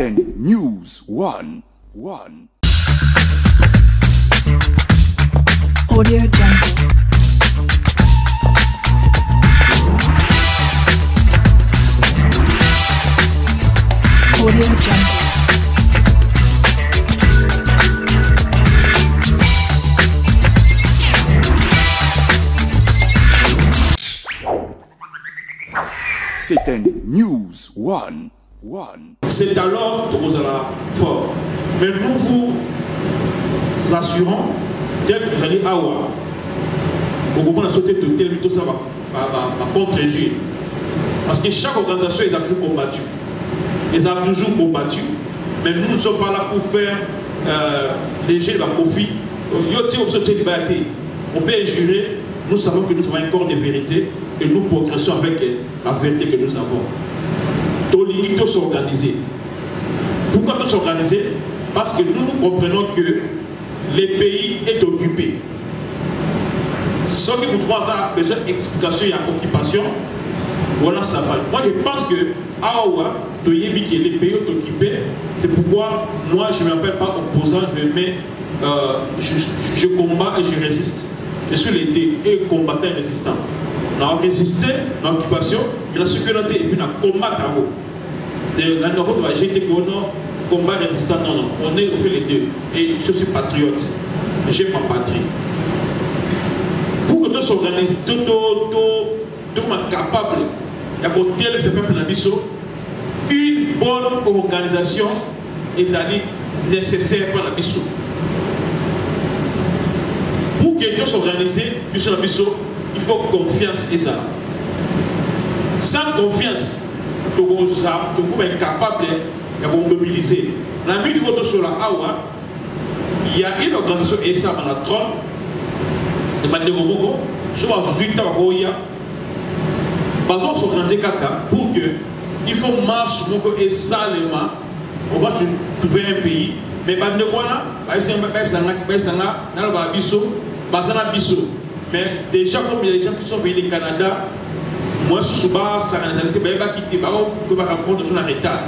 Un News One. One. Audio Jungle. Audio Jungle. C'est un News One. One. C'est alors que vous allez fort. Mais nous vous assurons, tel que vous allez avoir, de la société de ça va. Parce que chaque organisation est toujours combattu. Ils ont toujours combattu. Mais nous ne sommes pas là pour faire euh, léger le profit. On peut injurer, nous savons que nous avons un corps de vérité et nous progressons avec euh, la vérité que nous avons. Tolingi doit s'organiser. Pourquoi nous s'organiser? Parce que nous, nous comprenons que le pays est occupé. Ce qui pour trois ans besoin d'explication et d'occupation, voilà ça va. Moi je pense que Awa, Toyebi, que les pays est occupé, c'est pourquoi moi je ne m'appelle pas opposant, je me mets, euh, je combats et je résiste. Je suis deux, et combattant et résistant. On a résisté dans l'occupation, mais la sécurité et puis on a combattu à vous. La Nord va jeter non, combat résistant, non, non. On est fait les deux. Et je suis patriote. J'aime ma patrie. Pour que tout s'organise, tout, tout, tout, tout capable, il y a pour tel une bonne organisation est nécessaire pour la biso. Pour que tout s'organise, il faut confiance et ça. Sans confiance, tu es capable de mobiliser. La nuit du vote sur la Awa, il y a une organisation et ça dans la trône de Mandego Moko, sur la 8 ans, il y a Bazon s'organiser caca pour que il faut marche et salement, on va trouver un pays. Mais Mandego là, il y a un biso, Bazana biso. Mais déjà, comme il y a des gens qui sont venus du Canada, moi, suis pas ça, je vais pas quitter, je vais répondre dans un retard.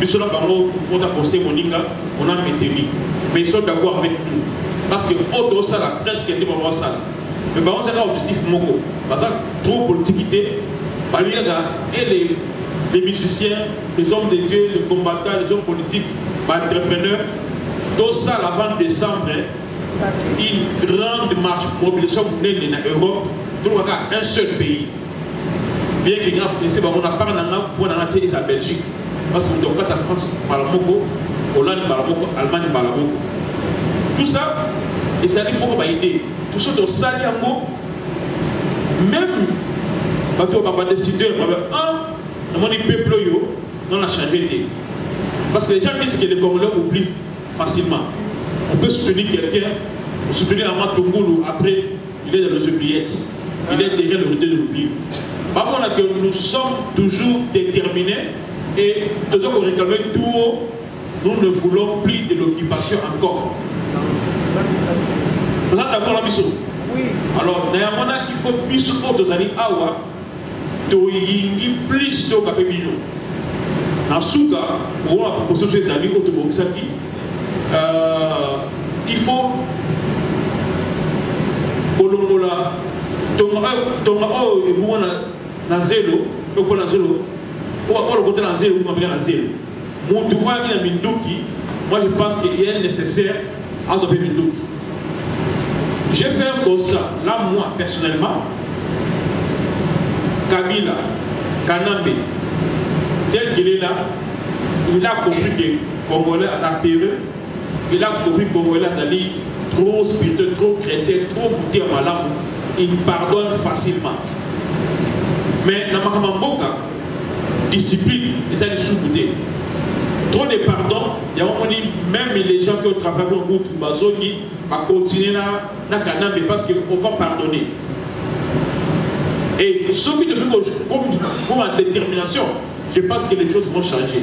Biso là, on a posté Moninga, on a maintenu. Mais ils sont d'accord avec nous. Parce que au ça, la qui est pour ça. Mais par contre, c'est un objectif moko. Parce que trop politicité, bah, lui, et les, les musiciens, les hommes de Dieu, les combattants, les hommes politiques, les entrepreneurs, tout ça, 20 décembre, une grande marche mobilisation en Europe, tout le un seul pays. Bien qu'il y ait un on a parlé pour la Belgique. Parce que donc, la France, Hollande, Allemagne. Tout ça, et ça dit beaucoup d'idées. Tout ça, donc, ça, même, bateau, papa décideur, un, on dit peuple, on a changé. Parce que les gens disent que les Congolais oublient facilement. On peut soutenir quelqu'un, soutenir Amad Tongolo, après, il est dans les oubliettes. Il est derrière le de l'oubli. Par contre, que nous sommes toujours déterminés et toujours qu'on réclame tout haut, nous ne voulons plus de l'occupation encore. Vous êtes d'accord la mission Oui. Alors, néanmoins, il faut plus autres années awa, to yingi plus de kapemino. En souka, on a proposé ces amis autres Moksaki, il faut kolongola. Tonga oyo ebunga na zelo oko na zelo. Olokota na zelo mabika na zelo. Mutu waki na minduki moi je pense qu'il est nécessaire azwa mpe minduki. Fait un constat là moi personnellement. Kabila kanambe tel qu'il est là il a compris que congolais à sa période il a compris que congolais trop spirituel trop chrétien trop goûté à malamu il pardonne facilement. Mais makambo mboka discipline ezali sous-goûté trop de pardon yango moni même les gens qui ont travaillé au groupe bazongi bacontinue na, na kanambe parce qu'on va pardonner. Et soki tomi comme, comme en détermination je pense que les choses vont changer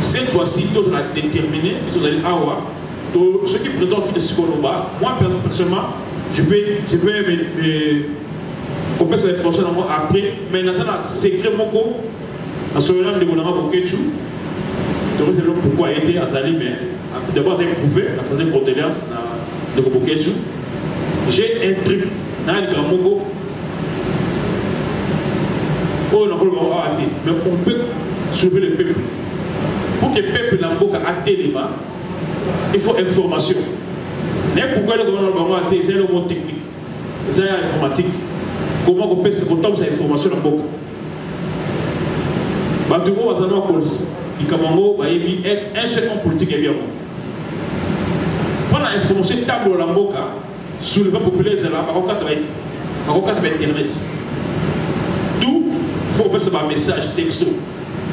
cette fois-ci tozala déterminé tozali awa to ceux qui présentent de sikoloba moi personnellement je vais je vais me, me cette information après mais dans un secret moko nasolona ndeko nanga bokecu tokoki lelo pourquoi ete azali mais d'abord aza éprouvé na faisait condoléance na ndeko bokecu j'ai un truc na likambo moko oyo nakoloba awa te mais on peut sauver le peuple que peuple na mboka atelema il faut information. Pourquoi eloko wana bango ate eza eloko technique. Eza ya informatique. Comment kopesa kotambusa information na mboka. Bato oyo bazali bakolisa likambo yango bayebi un seul homme politique yebi yango. Mpona information etambola na mboka souleva populaire ezala bakokata bainternet d'où faut kopesa bamessage texto.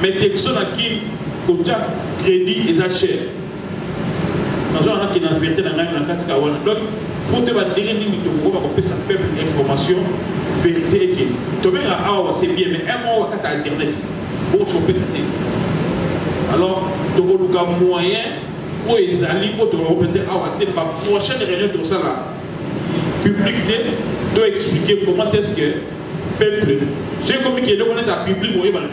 Mais texto na kini kotia crédit eza cher donc faut te bandenge nini tokokoba kopesa peuple information vérité ekende tobenga awa c'est bien mais un internet okosi kopesa te alors tokoluka moyen oyo ezali oyo tokokopa te awa te baprochaine réunion te expliquer comment est ce que peuple j'ai public oyebana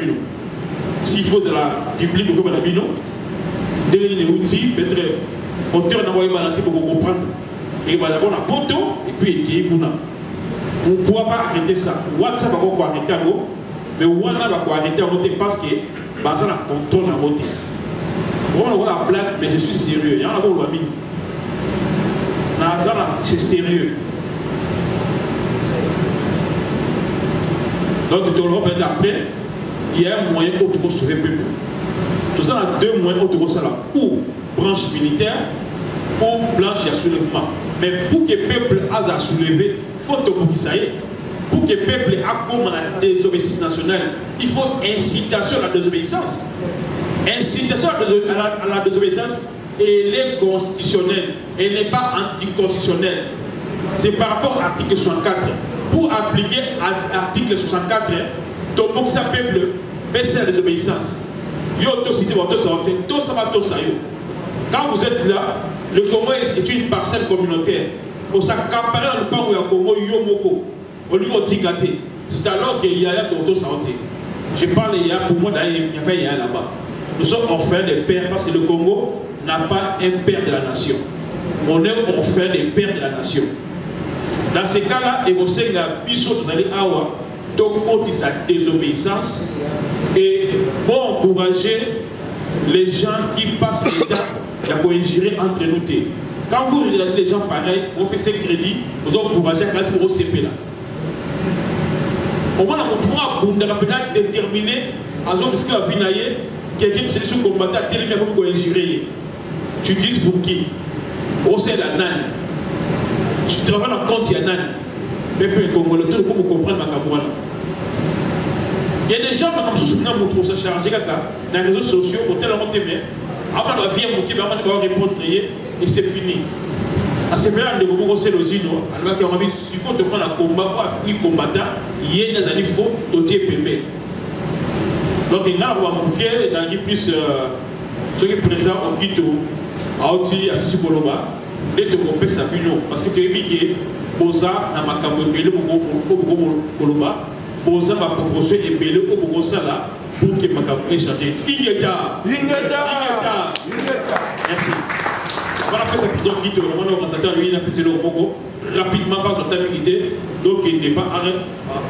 s'il faut ezala public okobana bino ndenge nini euti peut-être auteur nango oyebana te bokocomprendre eyebana bona poto et puis ekei kuna on ne pourra pas arrêter ça. Whatsapp akoko arrêter yango mais wana bakoarrêter yango te parce que baza na contrôle yango te omona lokola blague mais je suis sérieux. Yango nako oloba mingi naza na c'est sérieux. Donc toloba peut-être après il y a un moyen oyo tokosauve peuple toza na deux moyens oyo tokosala ou branche militaire ou branche ya soulèvement. Mais pour que peuple aza soulevé faut tokokisa ye pour que peuple akoma na désobéissance nationale il faut incitation à la désobéissance. Incitation à la, à la désobéissance elle est constitutionnelle. Elle n'est pas anticonstitutionnelle. C'est par rapport à l'article 64 pour appliquer l'article 64 tobokisa peuple pesa la désobéissance yo tosite batosala te tosala tosa yo quand vous êtes là le congo est une parcelle communautaire. Osakapare na lupango ya congo yo moko olingi otika te c'est alors que yaya tokotosala te je parle yaya pour moi d'ailleurs il n'y a pas yaya là-bas. Nous sommes orphelins des pères parce que le congo n'a pas un père de la nation. On est orphelins des pères de la nation. Dans ce cas-là ekosenga biso tozali awa tokotisa désobéissance et pour encourager les gens qui passent l'état ya koingérer entre nous quand vous regardez les gens pareils opesa crédit oza encourager kasi okosepela omona motu moko abundaka mpena déterminé azobisika bavi na ye quelqu'un qui se combattant atelemi akomi koingérer ye tu dis pour qui? Osala nani tu travailles na compte ya nani peuple congolais to lokomo comprendre makambo wana il y a des gens makambo mosusu nga motu osacharge kaka na réseaux sociaux otala yango te mais abana bavie ya moke bamani baorépondre ye et c'est fini. Asepela ndeko moko selo zino alobaki yango abi sikoyo tokona komba po fo totie pembe donc na plus okito aoti asisi koloba nde tokopesa bino parce que toyebi ke boza na makambo ebele boza pour ke makambo échange ingeta. Merci. Wana prison rapidement te donc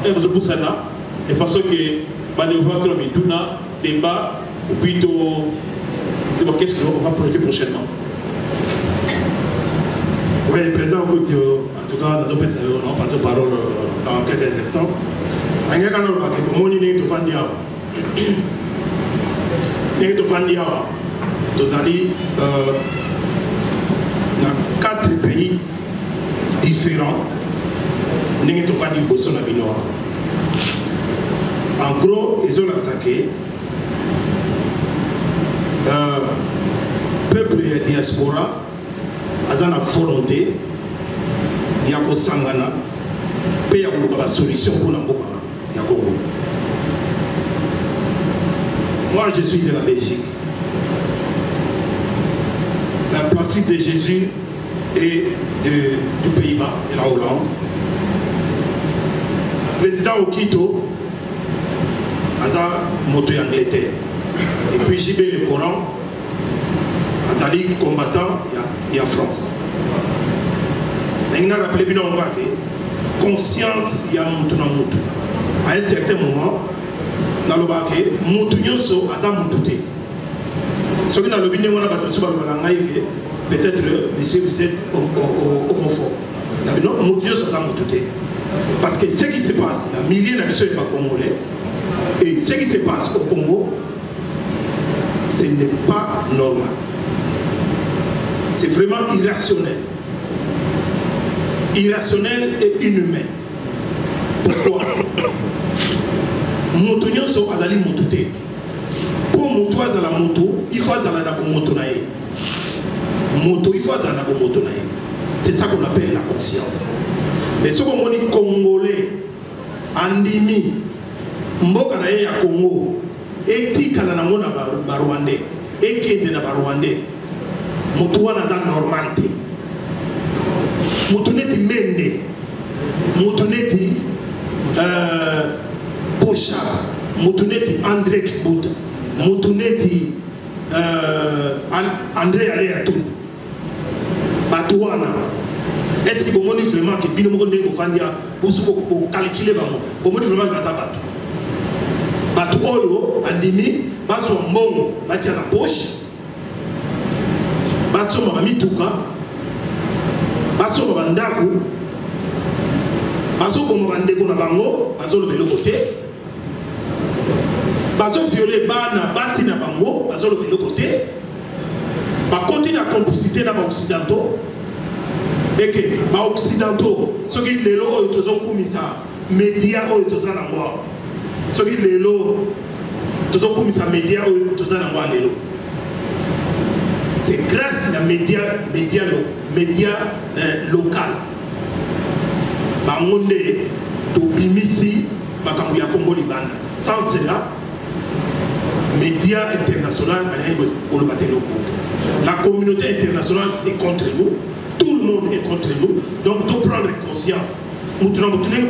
ezopusana de façon que mituna to qu'est-ce qu'on va projeter prochainement? Oui, Kouti, en tout cas, nous avons passé la parole dans quelques instants. To fandi awa? Tozali euh na quatre pays différents. En gros, ezolakisa ke euh, peuple diaspora aza na volonté ya kosangana mpe ya koluka basolution mpona mboka ya congo. Moi je suis de la belgique. La plastique de jésus et de, du pays-bas de la hollande. Président okito aza moto ya angleterre. Et puis jb le coran azali combattant ya, france. Ndenge na rappele bino yango ake conscience ya motu na motu à un certain moment nalobaka ke motu nyonso aza motu te soki nalobi ndenge wana bato mosusu balobaka ngai ke peut-être monsieur vous êtes homophobe na bino motu nyonso aza motu te parce que ce qui se passe na milieu na biso ya bacongolais et ce qui se passe au congo ce n'est pas normal c'est vraiment irrationnel. Irrationnel et inhumain. Pourquoi? Moto nyonso azali motu te. Mpo moto azala moto il faut azala na bomoto na ye. Moto il faut azala na bomoto na ye. C'est ça qu'on appelle la conscience. Mais soki omoni congolais andimi mboka na ye ya congo etikala nango na barwandais ekende na barwandais moto wana aza normal te moto neti mende. Moto neti uh, pochard. Moto neti andré kibuta. Moto neti uh, andré ale atundu bato wana est ce que bomoni vraiment ke bino moko ndenge bofandi bosu bokalkule bango? Bomoni vraiment ke baza bato. Bato oyo andimi bazwa mbongo batia na poshe basomba bamituka basomba bandako bazoboma bandeko na bango bazoloba eloko te. Bazoviole bana basi na bango bazoloba eloko te. Bakoti na complicité na baoccidentaux eke baoccidentaux soki lelo oyo tozokumisa média oyo toza nango awa soki lelo tozokumisa média oyo toza nango ya lelo c'est grâce na média média euh, local. Bango nde tobimisi makambo ya congo libanda sans cela média international eloko la communauté internationale est contre nous. Tout le monde est contre nous. Donc toprendre conscience. Motu na ndenge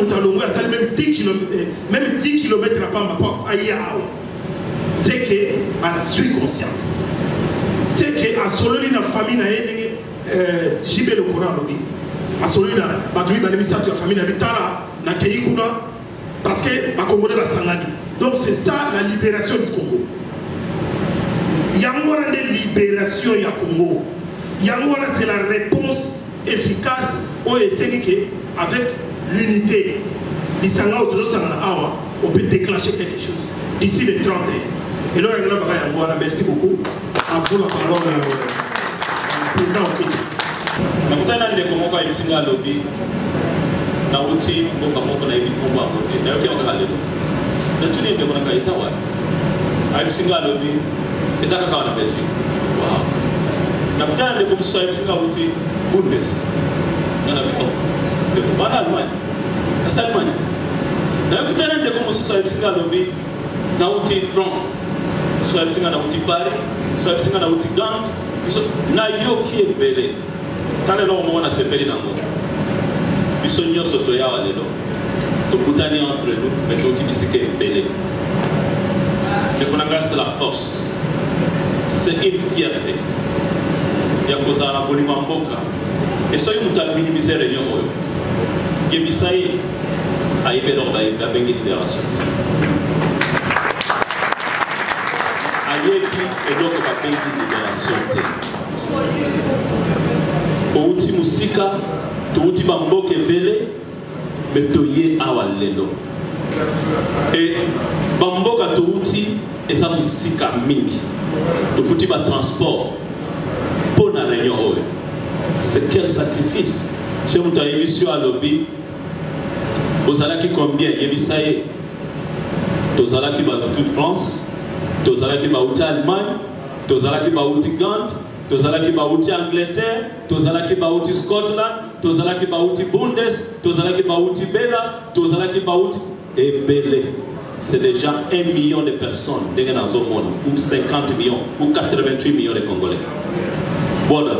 moto alongo asali même 10 km, même 10 km apamba mpo aya awa c'est que azwi conscience c'est que asololi na famille na ye ndenge jibe courant alobi. Asololi na bato mibale misato ya famille na ye tala nakei kuna parce que bakongolais basangani donc c'est ça la libération du congo. Yango wana nde libération ya congo. Yango wana c'est la réponse efficace oyo esengi ke avec l'unité. On peut déclencher quelque chose d'ici le 31 eloko yango nabaka yango wana merci beaucoup à vous la parole président okete nakutana ndeko moko ayebisinga alobi nauti mboka moko nayebi nkombo yango te nayoki yango kaka lelo natuni ndeko nanga eza wapi ayebisinga alobi eza kaka wana belgique. Wow. nakutana ndeko mosusu ayebisinga auti bundes. Ngana bi oh ndeko bana allemagne kasi allemagne te nakutana ndeko mosusu ayebisinga alobi nauti france mosusu ayebisinga nauti paris mosusu ayebisinga nauti gant biso nayoki ebele. Tala eloko moko nasepeli nango biso nyonso toyawa lelo. Tokutani entre nous me touti bisika ebele. Ndeko na ngai c'est la force. C'est une fierté ya kozala na bolima mboka. E soki moto aminimise réunion oyo yebisa ye ayebi eloko babengi libération. te ayebi eloko babengi libération te outi mosika touti bamboka ebele me toye awa lelo. E bamboka touti eza bisika mingi. Tofuti batransport mpo na réunion oyo. C'est quel sacrifice? Soki moto ayebisi yo alobi bozalaki combien? Yebisa ye. Tozalaki bauti france tozalaki bauti allemagne tozalaki bauti gante tozalaki bauti angleterre tozalaki bauti scotland tozalaki bauti bundes tozalaki bauti bela tozalaki bauti ebele c'est déjà 1 million de personnes ndenge nazomona ou 50 millions ou 88 millions de congolais. Bona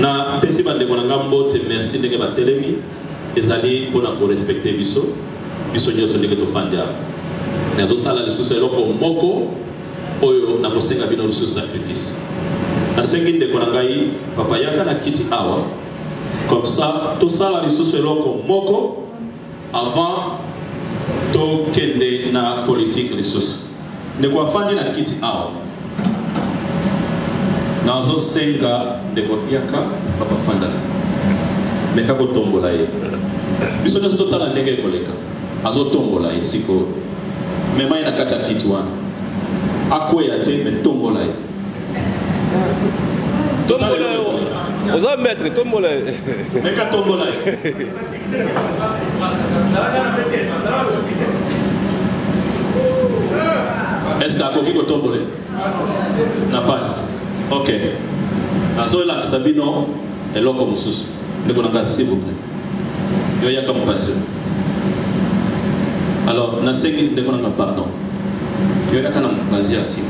napesi bandeko na nga mbote merci ndenge batelemi. Ezali mpona korespecte biso. Biso nyonso ndenge tofandi awa. Nazosala lisusu eloko moko oyo nakosenga bino lisusu sacrifice. Nasengi ndeko na ngai papa yaka na kiti awa comme ça tosala lisusu eloko moko avant tokende na politike lisusu. Ndeko afandi na kiti awa nazosenga ndeko yaka papa fandana meka kotombola ye. Biso nyonso totala ndenge ekoleka. Azotombola ye sikoyo. Mema ye na kati ya kiti wana akweya te me tombola ye. Tombola yo. oza maître tombola ye. Meka tombola ye. Est ce que akoki kotombola ye na pasi ok. Nazolakisa bino eloko mosusu. Ndeko na ngai s'il vous plaît. Yo yaka mopanzi. Alors nasengi ndeko na nga pardon yo yaka na mopanzi ya nsima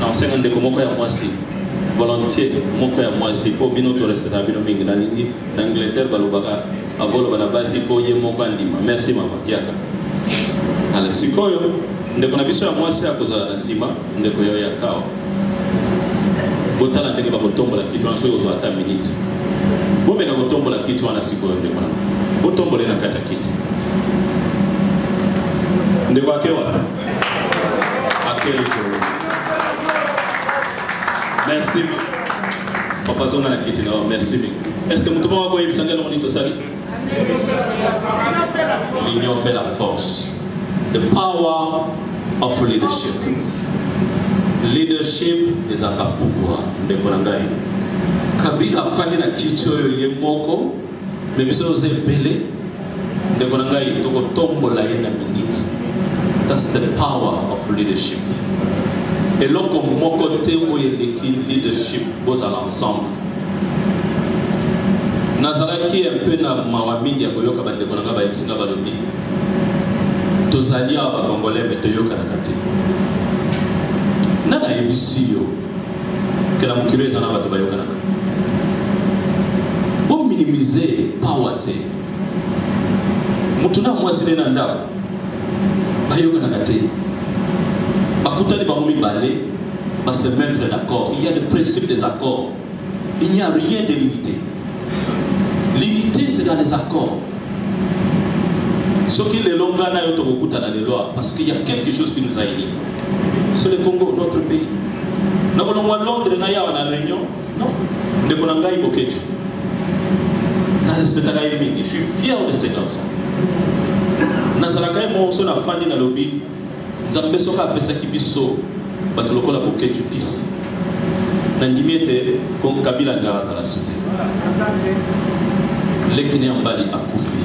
nasenga ndeko moko ya mwasi volontiers moko ya mwasi mpo bino torespecta bino mingi. Nalingi na angleterre balobaka aboloba na basi mpo ye moko andima. Merci mama. Yaka. Ala sikoyo ndeko na biso ya mwasi akozala na nsima ndeko yo yakawa botala ndenge bakotombola kiti wana soki kozwa ata minute. Bomeka kotombola kiti wana sikoyo ndeko na. Botombole na kati ya kiti ndeko ake wapi ake likolo merci papa zonga na kiti nao merci mingi est ce que motu moko akoyebisa ngai eloko nini tosali? L'union fait la force. The power of leadership. Leadership ezalaka pouvoir. Ndeko na ngai. Kabila afandi na kiti oyo ye moko me biso oza ebele. Ndeko na ngai tokotombola ye na minute thats the power of leadership. Eloko moko te oyo eleki leadership bozala ensemble nazalaki peu na mawa mingi ya koyoka bandeko na ngai bayebisinga balobi. Tozali awa bakongolais me toyokanaka te na nayebisi yo. Ke na mokili eza na bato bayokanaka bominimize power te. Motu na mwasi na ndako il y a le principe des accords. Il n'y a rien de l'unité l'unité c'est dans les accords. Yo tokokutana lelo awa parce qu'il y a quelque chose qui nous a unis. C'est le congo notre pays. Nakolongwa londres na yawa na réunion. Non. Narespectaka ye mingi je suis fier de ces garçons nazalaka ye moso nafandi nalobi nzambe soki apesaki biso bato lokola boketu 10 nandimi ete kabila ngai azala su te lekini ya mbali akufi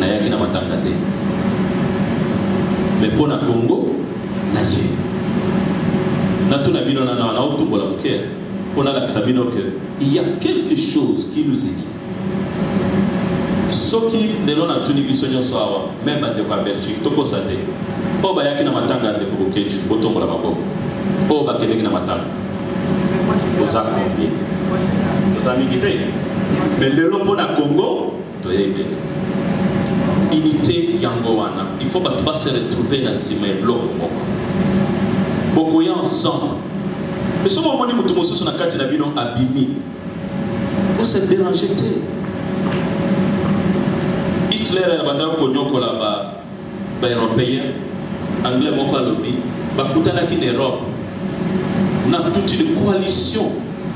nayaki na matanga te. Me mpo na kongo na ye natuna bino nana naotumbola moke mpo nalakisa bino ke il y a quelque chose qui nous unit soki lelo natuni biso nyonso awa meme bandeko ya belgique tokosa te. Oyo bayaki na matanga ya ndeko bokeju botombola maboko. Oyo bakendeki na matanga. Oza combien oza mingi te. Me lelo mpo na congo toya ebele unité yango wana il faut bato base retrouve na nsima eloko moko. Bokoya ensemble. Me soki omoni moto mosusu na kati na bino abimi. Ose dérange te hitler abandaki konyokola ba- baeuropéen anglais moko alobi bakutanaki na europe. Na toute une coalition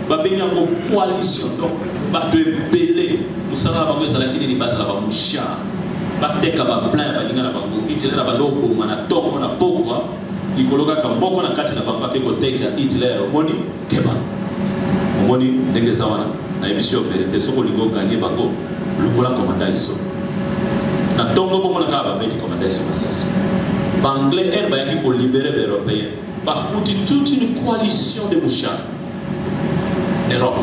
babengi yango coalition donc bato ebele mosala na bango ezalaki nini bazala bamushar bateka baplein baninga na bango. Hitler abanda oboma na ntongo na pokwa likolo kaka moko na kati na bango ake koteka hitler. Omoni keba. Omoni ndenge eza wana. Nayebisi yo verité soki olingi oganye bango longola komanda iso na ntongo bomona kaka masasi toute une coalition de europe.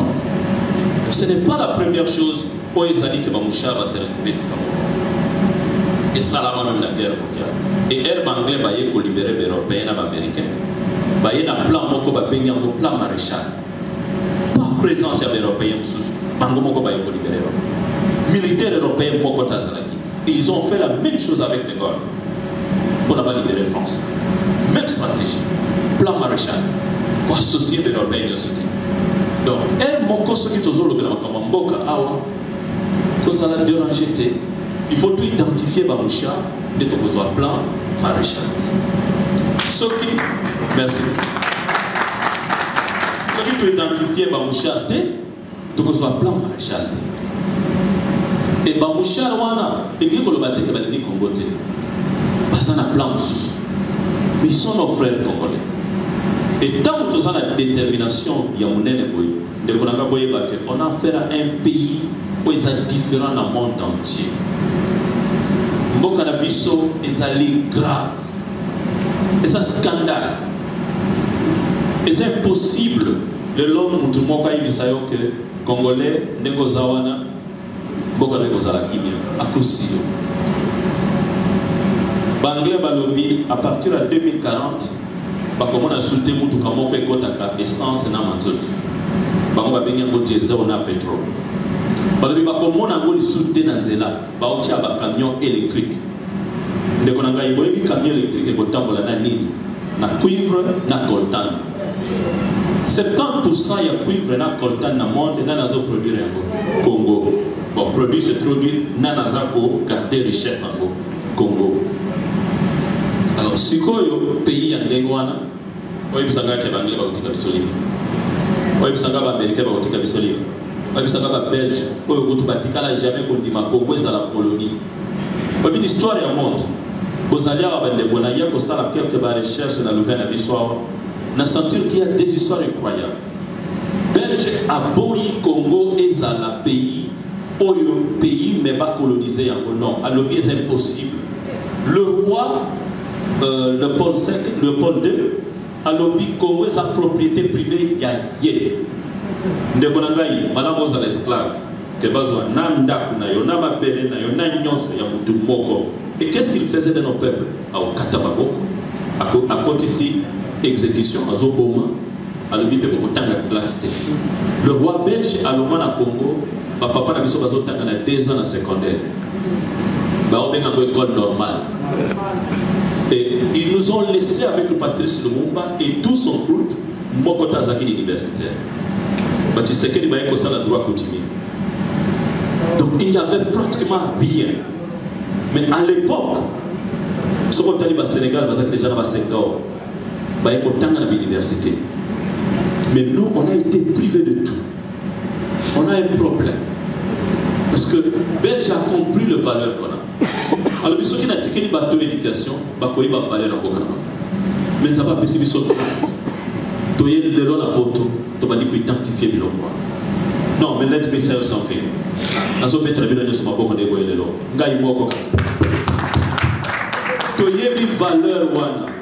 Ce n'est pas la première chose oyo ezali ke bamouchard base retrouve esika moko esalama meme na guerre mondiale. Et ere baanglais baye kolibere baeuropéen na baaméricain baye na plan moko babengi yango plan maréchal. Pas présence ya bango moko europe. Militaire européen moko te azalaki Ils ont fait la même chose avec De Gaulle. Pour pas libéré France. Même stratégie. Plan maréchal. Pour associer les Européens au soutien. Donc, un moko soki tozolobela makambo ya mboka awa kozala déranger te il faut tout identifier bamusha nde tokozwa plan maréchal soki merci soki toidentifie bamushar te tokozwa plan maréchal e bamushar wana elingi koloba te ke balingi congo te baza na plan mosusu mais ils sont nos frères congolais. Et ntango toza na détermination ya monene boye ndeko na nga boyeba ke on a affaire à un pays oyo eza différent na monde entier. Mboka na biso ezali grave eza scandale. Eza impossible. Lelo mutu moko ayebisa yo ke congolais ndenge oza wana mboka ndenge ozala kimia akosi yo baanglais balobi à partir ya 2040 bakomona su te mutuka moko ekɔtaka essence na manzoto bango babengi yango diesel na pétrole. Balobi bakomona yango lisu te na nzela baotia bacamion électrique. Ndeko na ngai boyebi camion électrique ekotambola na nini? Na cuivre na coltan. 70% ya cuivre na coltan na monde nani azoproduire yango. Congo bon produit se produit nani aza kogarde richesse yango congo. Alors sikoyo pays ya ndenge wana oyebisanga ke banglais bakotika biso libre oyebisanga baaméricain bakotika biso libre oyebisanga babelge oyo kutu batikala jamais kondima congo ezala colonie. Oyebi l'histoire monde. Na louvain na biso awa na sentir qu'il y a des histoires incroyables. Belge aboyi congo ezala pays oyo pays me bacolonise yango non alobi eza impossible. Le roi euh, le paul 5 le paul 2 alobi congo eza propriété privée ya ye ndeko na ngai malamu ozala esclave bazwa na na na na na et qu'est-ce qu'il faisait de nos peuples? Aokata maboko. Ako- akotisi exécution azoboma alobi mpe bokotanga classe. Te le roi belge alongwa na congo bapapa na biso bazotanga na 2 ans na secondaire. Baobenga yango école normale. Et ils nous ont laissé avec le Patrice Lumumba et tout son groupe moko te azalaki universitaire batshisekedi baye kosala droit coutumier. Donc il n'y avait pratiquement rien. Mais à l'époque soki otali basénégal bazalaki déjà na basenga oyo baye kotanga na bauniversité mais nous on a été privés de tout. On a un problème parce que belge a compris le valeur qu'on a. Alobi soki natikeli bato éducation bakoyeba valeur ya mboka na bango me nzambe apesi biso place toye lelo na poto tobandi koidentifie biloko wana non mais let me you something nazobetela bino nyonso maboko ndenge oye lelo ngai moko kaka toyebi valeur wana.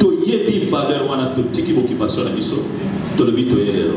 Toyebi valeur wana totiki bokipation na biso tolobi toye lelo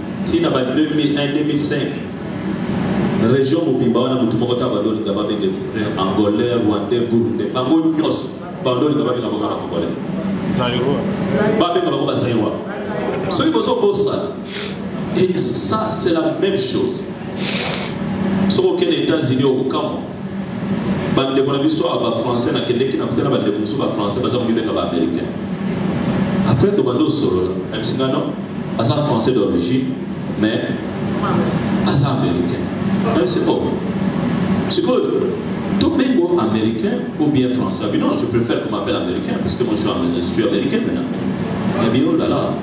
ntina ba 2001 2005 région mobimba wana motu moko ta bandolinga babenge angolais rwandais burundais. Bango nyonso bandolinga babenga bango kaka congolais babenga bango bazairwa soki bozobosana et ça c'est la même chose. Soki okende états-unis okokamwa bandeko na biso awa bafrançais nakendeki na kutana bandeko mosusu bafrançais baza baaméricain après tobanda osolola non? Aza français d'origine mais aza américain. Mais c'est bon. Sikoyo tobengo américain ou bien français. Abi non je préfère qu'on m'appelle américain parce que moi je suis américain, je suis américain maintenant. Abi oh là là.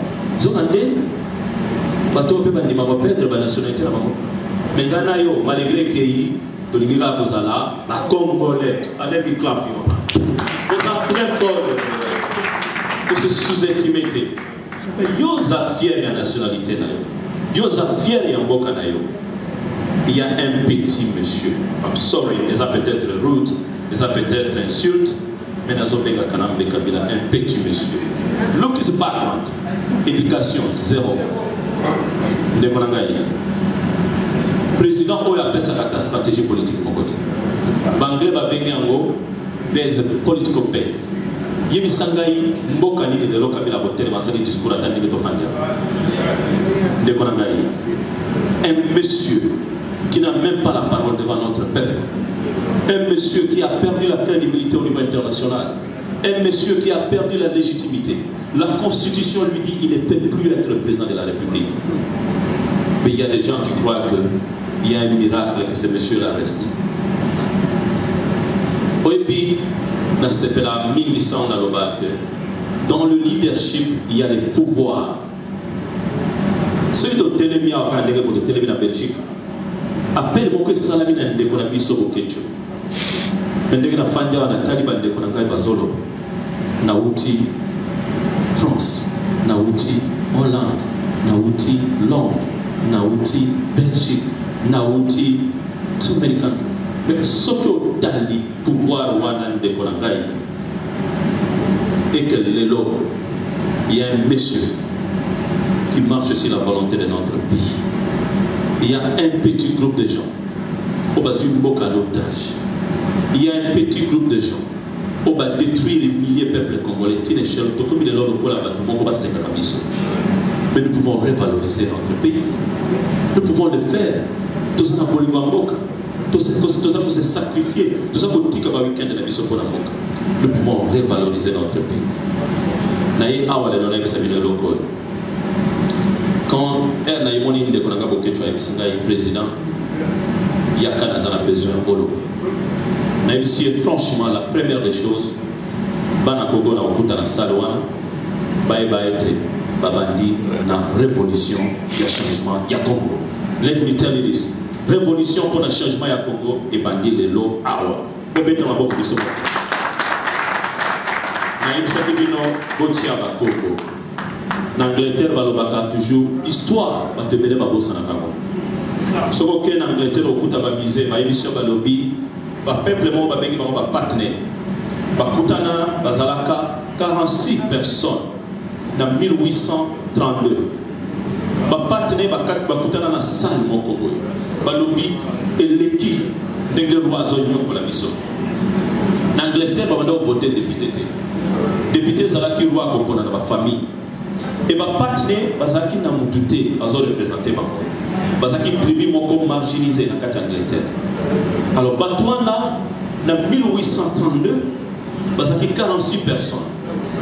Zonga nde bato oyo mpe bandima koperdre banationalité na bango me ngai na yo malgré kei tolingi kaka kozala bacongolais alebi clap yo. Oza très fort kose sous-estimé. Te Mais yo oza fier ya nationalité na oza fier ya mboka na yo il y a un petit monsieur. I'm sorry, ont peut-être rude, ont peut-être insulte, mais ils ont Kabila, un petit monsieur. Look his background. Éducation, zéro. De Monangaï. Président Oya appelle ça la stratégie politique, mon côté. Banglais haut, there's a political base. Ye mboka nini lelo kabila botelema asali discours ata ndenge un monsieur qui n'a même pas la parole devant notre peuple un monsieur qui a perdu la crédibilité au niveau international un monsieur qui a perdu la légitimité la constitution lui dit il ne peut plus être président de la république. Mais il y a des gens qui croient qu'il y a un miracle que ce monsieur-là reste. Oyebi nasepela mingi sango naloba ke dans le leadership il y a les pouvoirs. Soki totelemi awa kaka ndenge po totelemi na belgique appel moko esalami na ndeko na biso bokeco me ndenge nafandi awa natali bandeko na ngai bazoloba nauti france nauti hollande nauti londres nauti belgique nauti too many countries mais soki otali pouvoir wana ndeko na et que lelo il y a un monsieur qui marche sur la volonté de notre pays. Il y a un petit groupe de gens au bazwi mboka en otage. Il y a un petit groupe de gens oyo badétruire milliers peuple congolais. Tina échelle tokomi lelo lokola bato moko basekaka biso. Mais nous pouvons revaloriser notre pays. Nous pouvons le faire. Toza na bolingo ya mboka toza kose sacrifier toza kotika baweekend na biso mpona mboka nous pouvons revaloriser notre pays quand ere na ye moni ndeko na nga bokeco ayebisi ngai président yaka naza na besoin oloba nayebisi ye franchement la première des choses babandi révolution changement ya congo let me tell you this révolution mpona changement ya congo ebandi lelo awa bobeta maboko biso moko nayebisaki bino botia bakoko. Na angleterre balobaka toujours histoire na angleterre balobi bapeuple moko babengi bango bapartenaire bakutana bazalaka 46 personnes na 1832 bapartenaire bakutana na salle moko boye. Balobi eleki ndenge roi azonyokola biso. Na angleterre babanda kovote député te. Député ezalaki roi akopona na bafamille. E bapartenaire bazalaki na motu te azorepresente bango. Bazalaki na kati ya angleterre. Alors bato wana na 1832 bazalaki 46 personnes.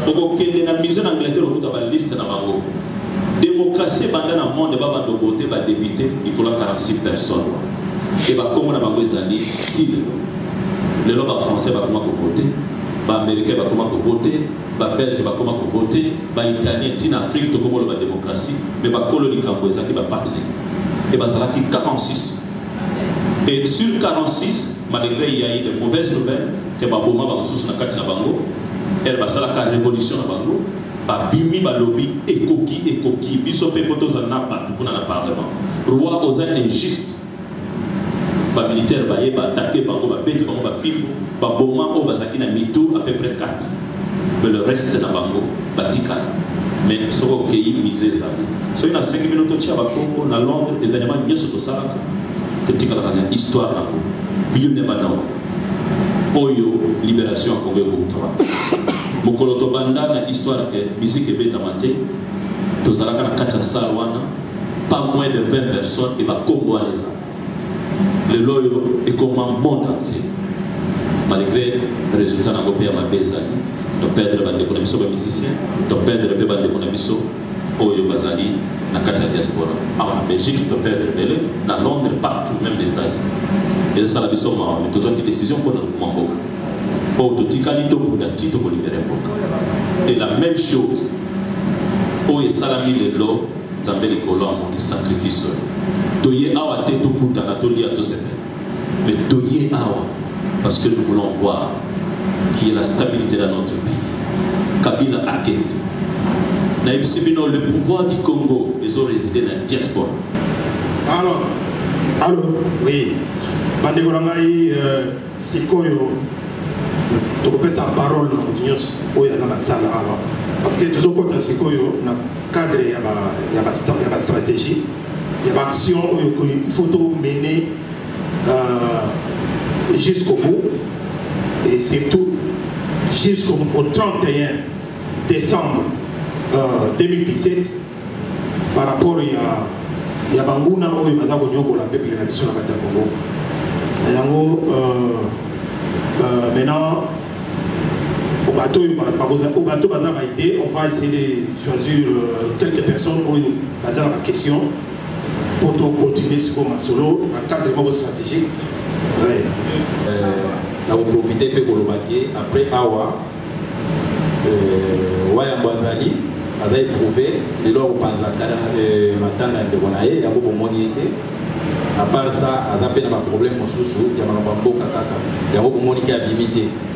Okokende na musée na angleterre okuta baliste na bango démocratie ebanda na monde babanda obote badepute likolo ya 46 personnes. E bakombo na bango ezali tile lelo bafrançais bakoma kovote baaméricain bakoma kovote babelge bakoma kovote baitalien ntina afrique tokoma oloba démocratie me bakolo likambo ezalaki bapartenaire e bazalaki 46 et sur 46 malgré il y a eu de mauvaises nouvelles ke baboma bamosusu na kati na bango ere basalaka révolution na bango babimi balobi ekoki ekoki. Biso mpe po tozala na bato kuna na parlement roi oza injuste. Bamilitaire baye baatake bango babeti bango bafilme baboma oyo bazalaki na mitu à peu près 4 mais le reste na bango batikala mais soki okei mise ezali. Soki nasengi bino totia bakongo na londres événement nyonso tosalaka totikalaka na histoire nango never know oyo libération ya kongo ekouta mokolo tobanda na histoire ke misike ebetama te. Tozalaka na kati ya sale wana pas moins de 20 personnes e bakombo wana eza lelo oyo ekoma monde entier malgré résultat nango mpe ya mabe ezali toperdre bandeko na biso bamusicien toperdre mpe bandeko na biso oyo bazali na kati ya diaspora. Awa na belgique toperdre bele na londres partout même les états-unis. Ezosala biso mawa me tozwaki décision mpona lokuma mboka oyo totikali tobunda ti mboka et la même chose. Oyo esalami lelo nzambe likolo amoni sacrifice. Oyo toye awa te tokutana tolia tosepela mais toye awa parce que nous voulons voir qu'il y ait la stabilité dans notre pays. Kabila akete nayebisi bino le pouvoir du congo ezorésider na diaspora. Alors alo oui. Bandeko na ngai sikoyo tokopesa parole na moto nyonso oyo aza na sala awa. Parce que tozokɔta sikoyo na cadre ya ba- ya ba- ya bastratégie ya baaction oyo faut tomene euh, jusqu'au bout. Et surtout jusqu'au au 31 décembre euh, 2017 par rapport ya ya banguna oyo baza konyokola peuple na biso na kati ya congo na yango euh, euh, maintenant bateau au bateau on va essayer de choisir euh, quelques personnes oyo baza na baquestion po tocontinue sikoyo masolo na cadre moko stratégique ouais. mpe koloba te après awa euh, wayambo azali aza éprouvé lelo akopanza matanga ya ndeko na ye yango bomoni ye te à part ça mpe na baproblème mosusu ya makambo ya mboka kaka yango bomoni ke abimi te ya mama mboka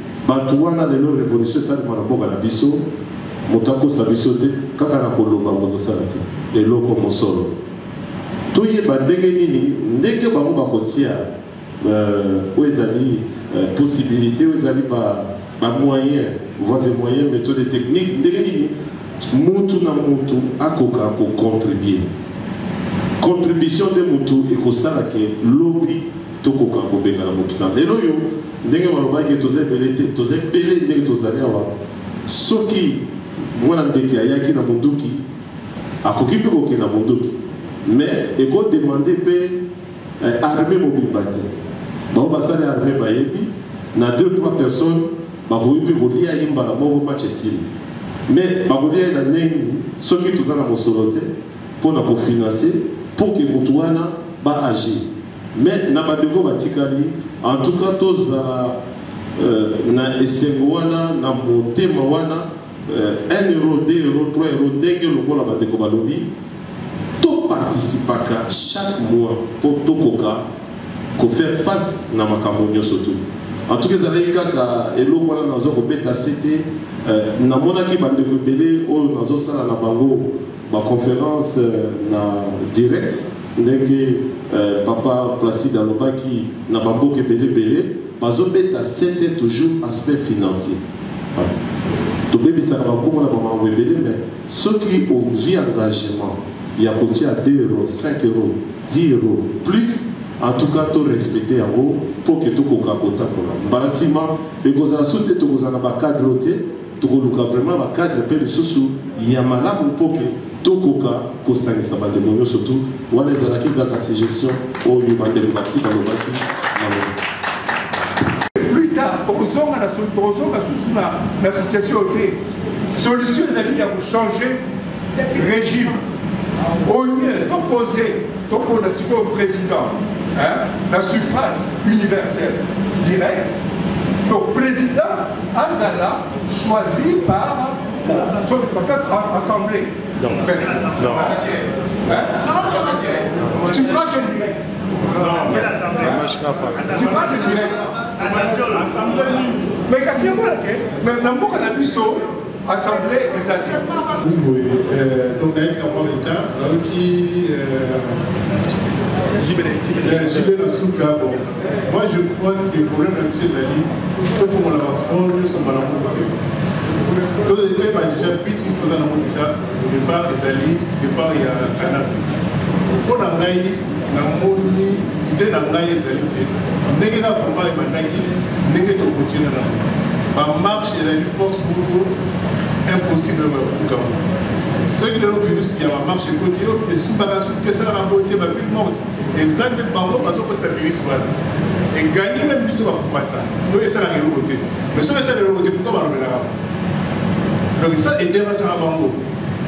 bato wana lelo révolution esalema na mboka na biso moto akosa biso te kaka na koloba bokosala te eloko mosolo. Toyeba ndenge nini? Ndenge bango bakotia euh, oyo ezali euh, possibilité oyo ezali bamoyen voies et moyen méthode technique ndenge nini? Mutu na mutu akoka kocontribue contribution nde mutu ekosala ke lobi tokoka kobengana mutu na lelo oyo ndenge balobaki toza ebele te toza ebele ndenge tozali awa. Soki mwana ndeke ayaki na monduki akoki mpe kokende na monduki. Mais ekodemande mpe eh, armé mobimba te. Bango basali armé bayebi na deux trois personnes bakoki mpe kolia ye mbala moko match esili mais bakolia ye na ndenge soki toza na mosolo te mpona kofinanse mpo ke motu wana baagir mais na bandeko batikali en tout cas tozala euh, na na motema wana euh, 1 euro 2 euro 3 euro ndenge lokola bandeko balobi chaque mois mpo tokoka kofaire face na makambo nyonso en tout cas ezalaki kaka eloko wana nazo kobeta euh, na bango baconférence euh, na direct ndenge euh, papa placide alobaki na bamboka ebele ebele bazobeta sete toujours aspect financier voilà. tobebisaka bambongo na bamakambo ebele mais soki ozwi engagement ya kotia 2 euro 5 euro 10 euro plus en tout cas torespecte yango mpo ke tokoka kotambola mbala nsima ekozala so te tokozala na bacadre te tokoluka vraiment bacadre mpe lisusu ya malamu mpo ke tokoka kosangisa bandeko nyonso tu. Wana ezalaki kaka suggestion oyo bandeko basi balobaki plus tard na tokozonga susu na na situation oyo te solution ezali ya kochange régime. Au lieu topose topona sikoyo président hein, na suffrage universel direct donc président azala choisi par son peut-être assemblée hein? suffrage direct suffrage direct mais kasi yango lake mais na mboka na biso assemblée ezali boye donc nayebi kamwa leta nayoki na suka bon. Moi je crois que problème na biso ezali tofongola bafront nyonso mbala moko te toyeba déjà piti toza nango déjà ide na ngai ezali te ndenge na komba ebandaki ndenge tokontina nango bamarche ezali force moko impossible bakokama soki lelo virus ya bamarche ekoti oyo esimbaka soki te esalaka ngo te baville morte eza nde bango bazokotisa virus wana egani meme biso bakomata oyo esalaka eloko te mais soki esala eloko te pourkua balobelaka donc ça edérangeaka bango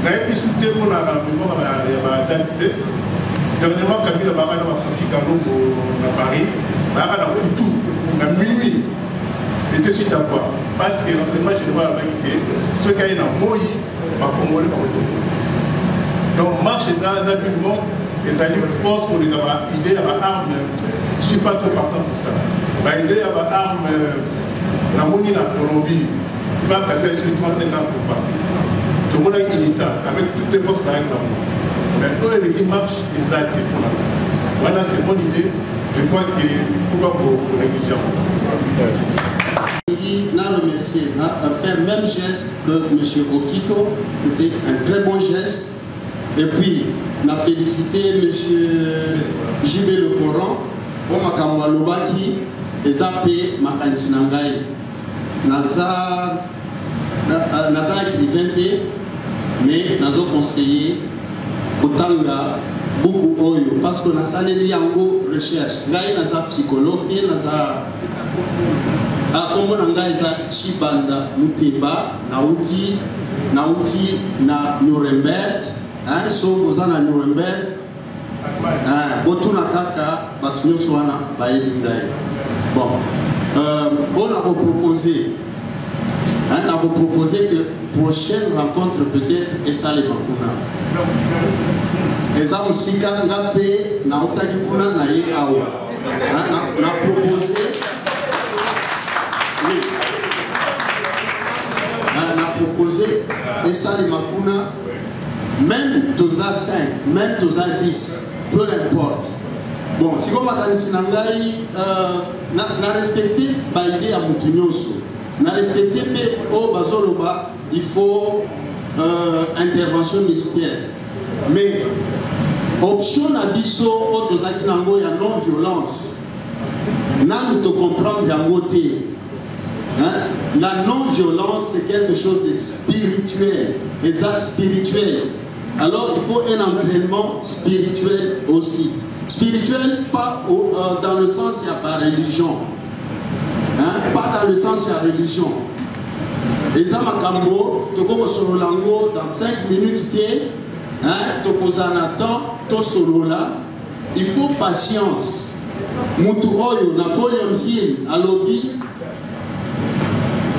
nayebi biso te mpona kala mimoka ya badentité dernièrement kabila baka na bakosika longo na paris baka na kutu na minuit c'était suite à quoi parce que l'enseignement général abaki ke soki aye na moi bakongole bakotoka donc marche eza na d'une montre ezali force kolinga baide ya baarme je suis pas trop partant pour ça. Baide ya baarme namoni na colombie. Bakasi effectivement 5 ans pour pas. Tomonaki unita avec toutes les forces bayaki bango mais oyo elingi marche eza te mpona wana c'est mon idée. Je crois que pourquoi konégliger na remercier, na faire même geste que M. Okito, c'était un très bon geste. Et puis, na félicité M. JB Le Coran, pour makambo alobaki, eza mpe makanisi na ngai. Naza na- naza écrivain te, mais nazo conseiller kotanga buku oyo parce que nasaleli yango recherche ngai naza psychologue te naza akombo na ngai eza chibanda muteba nauti nauti na nuremberg. Hein, so oza na nuremberg. Hein, botuna kaka bato nyonso wana bayebi ngai. Bon euh, oyo nakopropose hein, nakopropose que prochaine rencontre peut-être esalema kuna eza mosika nga mpe nautaki kuna na ye awa. Na, na propose oui. na, na propose esalema kuna même toza 5 même toza 10 peu importe. Bon sikoyo makanisi na ngai euh, na, na respecte baide ya motu nyonso na respecte mpe oyo bazoloba il faut euh, intervention militaire. Mais option na biso oyo tozalaki nango ya non violence nanu tocomprendre yango te Hein? La non-violence, c'est quelque chose de spirituel, exact spirituel. Alors, il faut un entraînement spirituel aussi. Spirituel, pas au- euh, dans le sens, il n'y a pas religion. Hein? Pas dans le sens, il y a religion. eza makambo tokokosolola yango dans 5 minutes te hein, tokozala na temps tosolola il faut patience mutu oyo napoleon hill alobi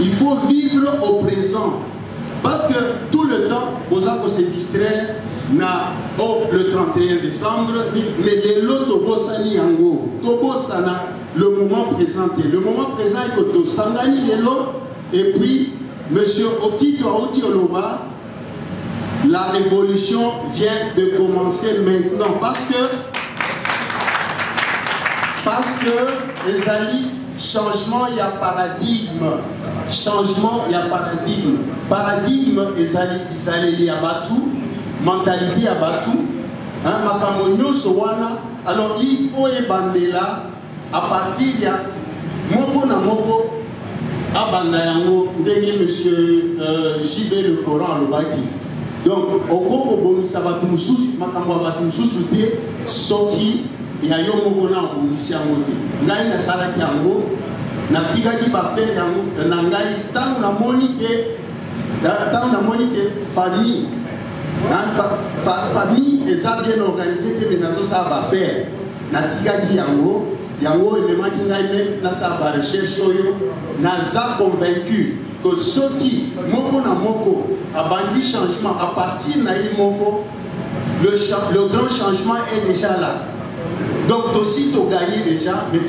il faut vivre au présent. Parce que tout le temps boza se distraire na oh, le 31 décembre mais lelo tobosani yango. Tobosana le moment présent te le moment présent eko tosangani lelo et puis monsieur okito auti oloba la révolution vient de commencer maintenant. Parce que parce que ezali changement ya paradigme changement ya paradigme. Paradigme ezali bizaleli ya batu mentalité ya batu. Hein, makambo nyonso wana. Alors il faut ebandela à partir ya moko na moko abanda yango ndenge monsieur euh, jb le coran alobaki. Donc oko kobongisa bato mosusu makambo ya bato mosusu te soki ya yo moko na obongisi yango te. Ngai nasalaki yango natikaki bafere yango na ngai ntango namoni ke ntango namoni ke famille. Fa, fa, famille eza bien organisé te me nazosala bafere natikaki yango yango ememaki ngai me nasala barecherche oyo naza convaincu que moko na moko changement à partir na le, le grand changement est déjà là. Donc déjà mais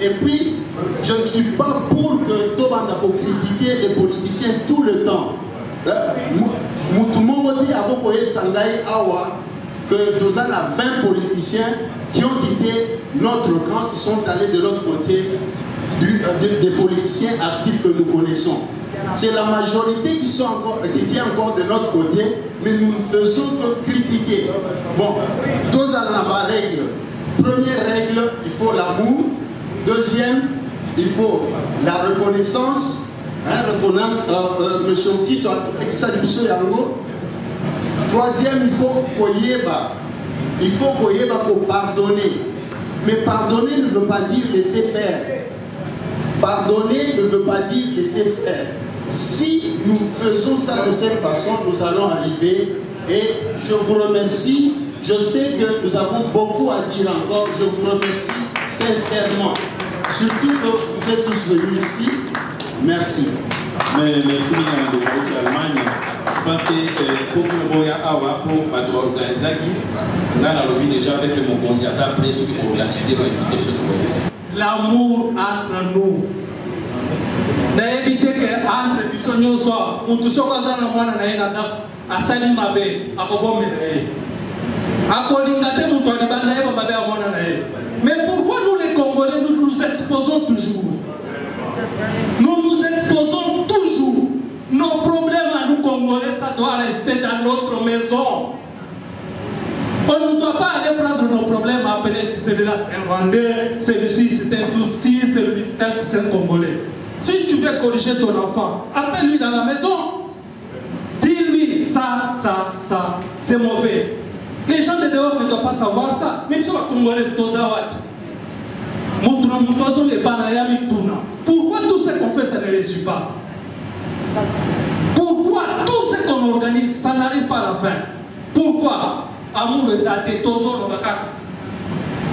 et puis je ne suis pas pour que tobanda kocritiquer les politiciens tout le temps Euh, mu- mutu moko te akokoyebisa ngai awa que toza na 20 politiciens qui ont quitté notre camp qui sont allés de l'autre côté euh, des- politiciens actifs que nous connaissons. C'est la majorité qui, sont encore, qui vient encore de notre côté, mais nous ne faisons que critiquer. Bon, deux à la règle. Première règle, il faut l'amour. Deuxième, il faut la reconnaissance. Hein, reconnaissance, euh, euh, Monsieur Okito, exadition yango. Troisième, il faut koyeba. Il faut koyeba pour pardonner. Mais pardonner ne veut pas dire laisser faire. Pardonner ne veut pas dire laisser faire. Si nous faisons ça de cette façon, nous allons arriver. Et je vous remercie. Je sais que nous avons beaucoup à dire encore. Je vous remercie sincèrement. Surtout que vous êtes tous venus ici. Merci. Mais merci bien de partir Allemagne parce que pour que nous awa pour bato organiser nga na lobi déjà avec mon conseil ça après ceux qui vont organiser va inviter ceux qui vont l'amour entre nous. Nayebi te ke entre biso nyonso awa motu soko aza na mwana na ye na ndako asali mabe akobomela ye akolinga te moto alibanda ye bamabe ya mwana na ye mais pourquoi nous les congolais nous nous exposons toujours nous nous exposons toujours nos problèmes à nous congolais ça doit rester dans notre maison on ne doit pas aller prendre nos problèmes, appeler celui-là c'est un Rwandais, celui-ci c'est un Tutsi, celui-ci c'est un- Congolais. Si tu veux corriger ton enfant, appelle-lui dans la maison. Dis-lui ça, ça, ça, c'est mauvais. Les gens de dehors ne doivent pas savoir ça. Même si on Congolais, Tozawat. Pourquoi tout ce qu'on fait, ça ne réussit pas? Pourquoi tout ce qu'on organise, ça n'arrive pas à la fin? Pourquoi? Amour ezate tozoloba kaka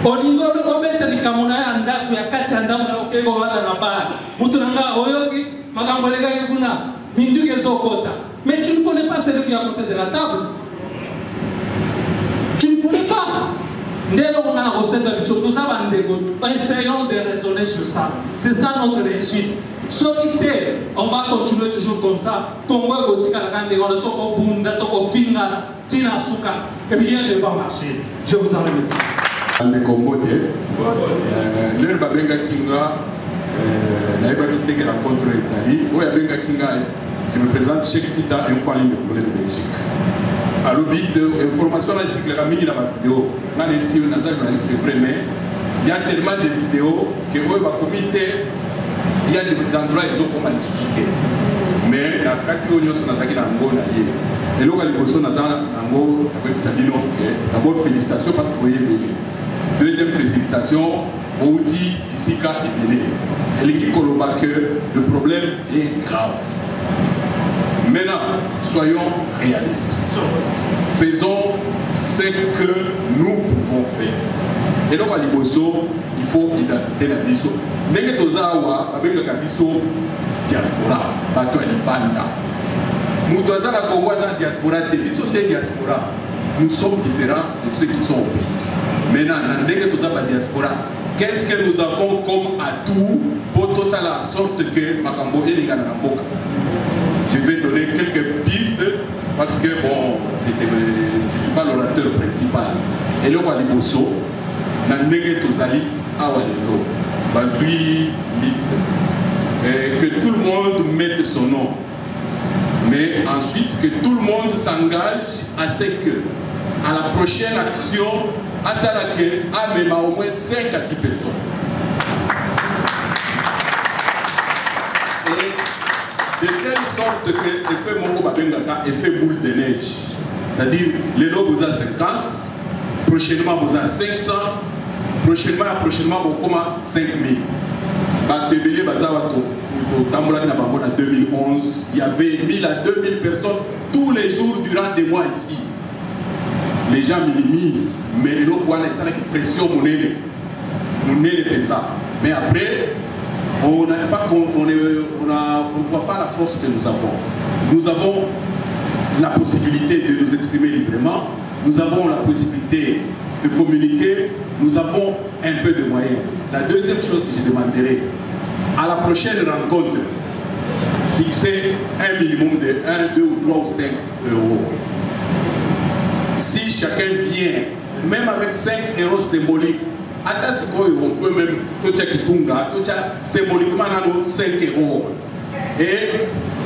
olingi obeta likambo na ye ya ndako ya kati ya ndako na okei kovanda na bale mutu na nga oyoki makambo elekaki kuna minduki ezokota mais tu ne connais pas celui qui à côté de la table tu ne connais pas toza bandeko essayons de raisonner sur ça. C'est ça notre réussite. Soki te on va continuer toujours comme ça. Rien ne va marcher. Je vous en remercie alobi information na esiklaka mingi na bavideo nga nayebisi naza journaliste c'est vrai mais il y a tellement de vidéos ke oyo bakomi te il y a des endroits ezokoma lisusu te mais na kati oyo nyonso nazalaki na yango na ye eloko ya liboso naza yango nakoyebisa ke d'abord félicitation parce que boyebele deuxième félicitation outi isika ebele elingi koloba que le problème est grave maintenant soyons réalistes. Faisons ce que nous pouvons faire. Eloko ya liboso il faut identité na biso. Ndenge toza awa babengaka biso diaspora. Bato ya libanda. Moto aza na kongo aza diaspora te. Biso nde diaspora nous sommes différents de ceux qui sont au pays. Maintenant na ndenge toza badiaspora qu'est ce que nous avons comme atout po tosala sorte que makambo elingana na mboka? Je vais donner quelques pistes parce que bon je suis pas l'orateur principal. Eloko ya liboso na ndenge tozali awa que tout le monde mette son nom. Mais ensuite que tout le monde s'engage à ce que à la prochaine action asala ke amema au moins 5 à 10 personnes que effet moko babengaka effet boule de neige. C'est-à-dire lelo boza 50 prochainement boza 500 prochainement ya prochainement bokoma 5000 bato na bango na 2011 il y avait 1000 à 2000 personnes tous les jours durant des mois ici. Les gens minimisent mais eloko wana esalaki pression monene monene mpenza mais après on ne voit pas la force que nous avons. Nous avons la possibilité de nous exprimer librement. Nous avons la possibilité de communiquer. Nous avons un peu de moyens. La deuxième chose que je demanderai à la prochaine rencontre fixer un minimum de 1, 2 ou 3 ou 5 euros. Si chacun vient, même avec 5 euros symboliques, ata sikoyo on peut même totya kitunga totya symboliquement nano 5 euros et,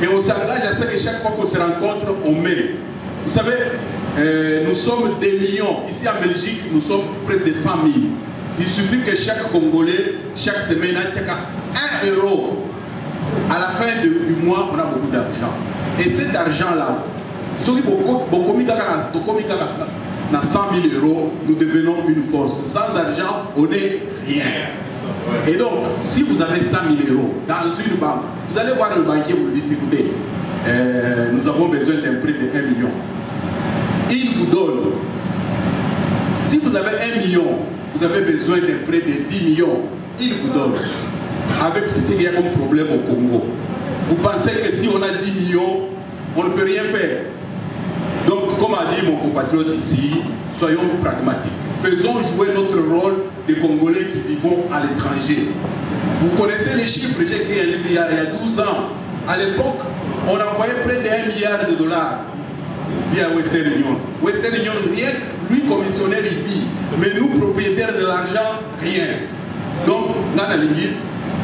et on s'engage à ce que chaque fois qu'on se rencontre on met vous savez euh, nous sommes des millions ici en Belgique nous sommes près de 100 000 il suffit que chaque Congolais chaque semaine ait 1 euro. À la fin du mois on a beaucoup d'argent. Et cet argent là soki bokomi kaka na 100 000 euros nous devenons une force. Sans argent on n'est rien. Et donc si vous avez 100 000 euros dans une banque vous allez voir le banquier vous dites écoutez euh, nous avons besoin d'un prêt de 1 million. Il vous donne. Si vous avez 1 million vous avez besoin d'un prêt de 10 millions il vous donne. Avec ce qu'il y a comme problème au Congo vous pensez que si on a 10 millions on ne peut rien faire donc, comme a dit mon compatriote ici, soyons pragmatiques. Faisons jouer notre rôle des Congolais qui vivons à l'étranger. Vous connaissez les chiffres, j'ai écrit un livre il y, a, il y a 12 ans. À l'époque, on envoyait près d'un milliard de dollars via Western Union. Western Union, rien lui, commissionnaire, il vit. Mais nous, propriétaires de l'argent, rien. Donc, Nana Lingui,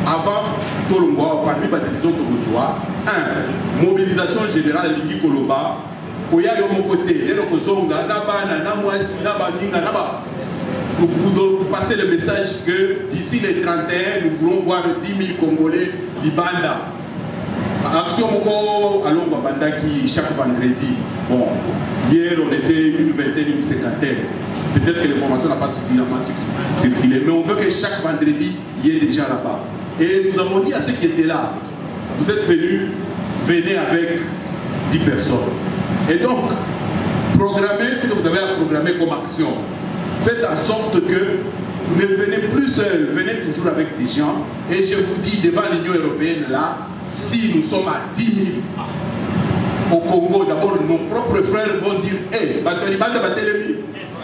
avant Tolongwa, parmi les décisions que vous soyez, un, mobilisation générale Lingui Koloba, koya yo pour passer le message que d'ici les 31 nous voulons voir 10 000 congolais libanda. Action moko alongo bandaki chaque vendredi. Bon hier on était une vingtaine une cinquantaine. Peut-être que l'information n'a pas suffisamment circulé mais on veut que chaque vendredi il y ait déjà là-bas. Et nous avons dit à ceux qui étaient là vous êtes venus venez avec 10 personnes et donc, programmez ce que vous avez à programmer comme action. Faites en sorte que ne venez plus seul, venez toujours avec des gens. Et je vous dis devant l'Union européenne là, si nous sommes à 10 000 au Congo, d'abord nos propres frères vont dire Hé, hey,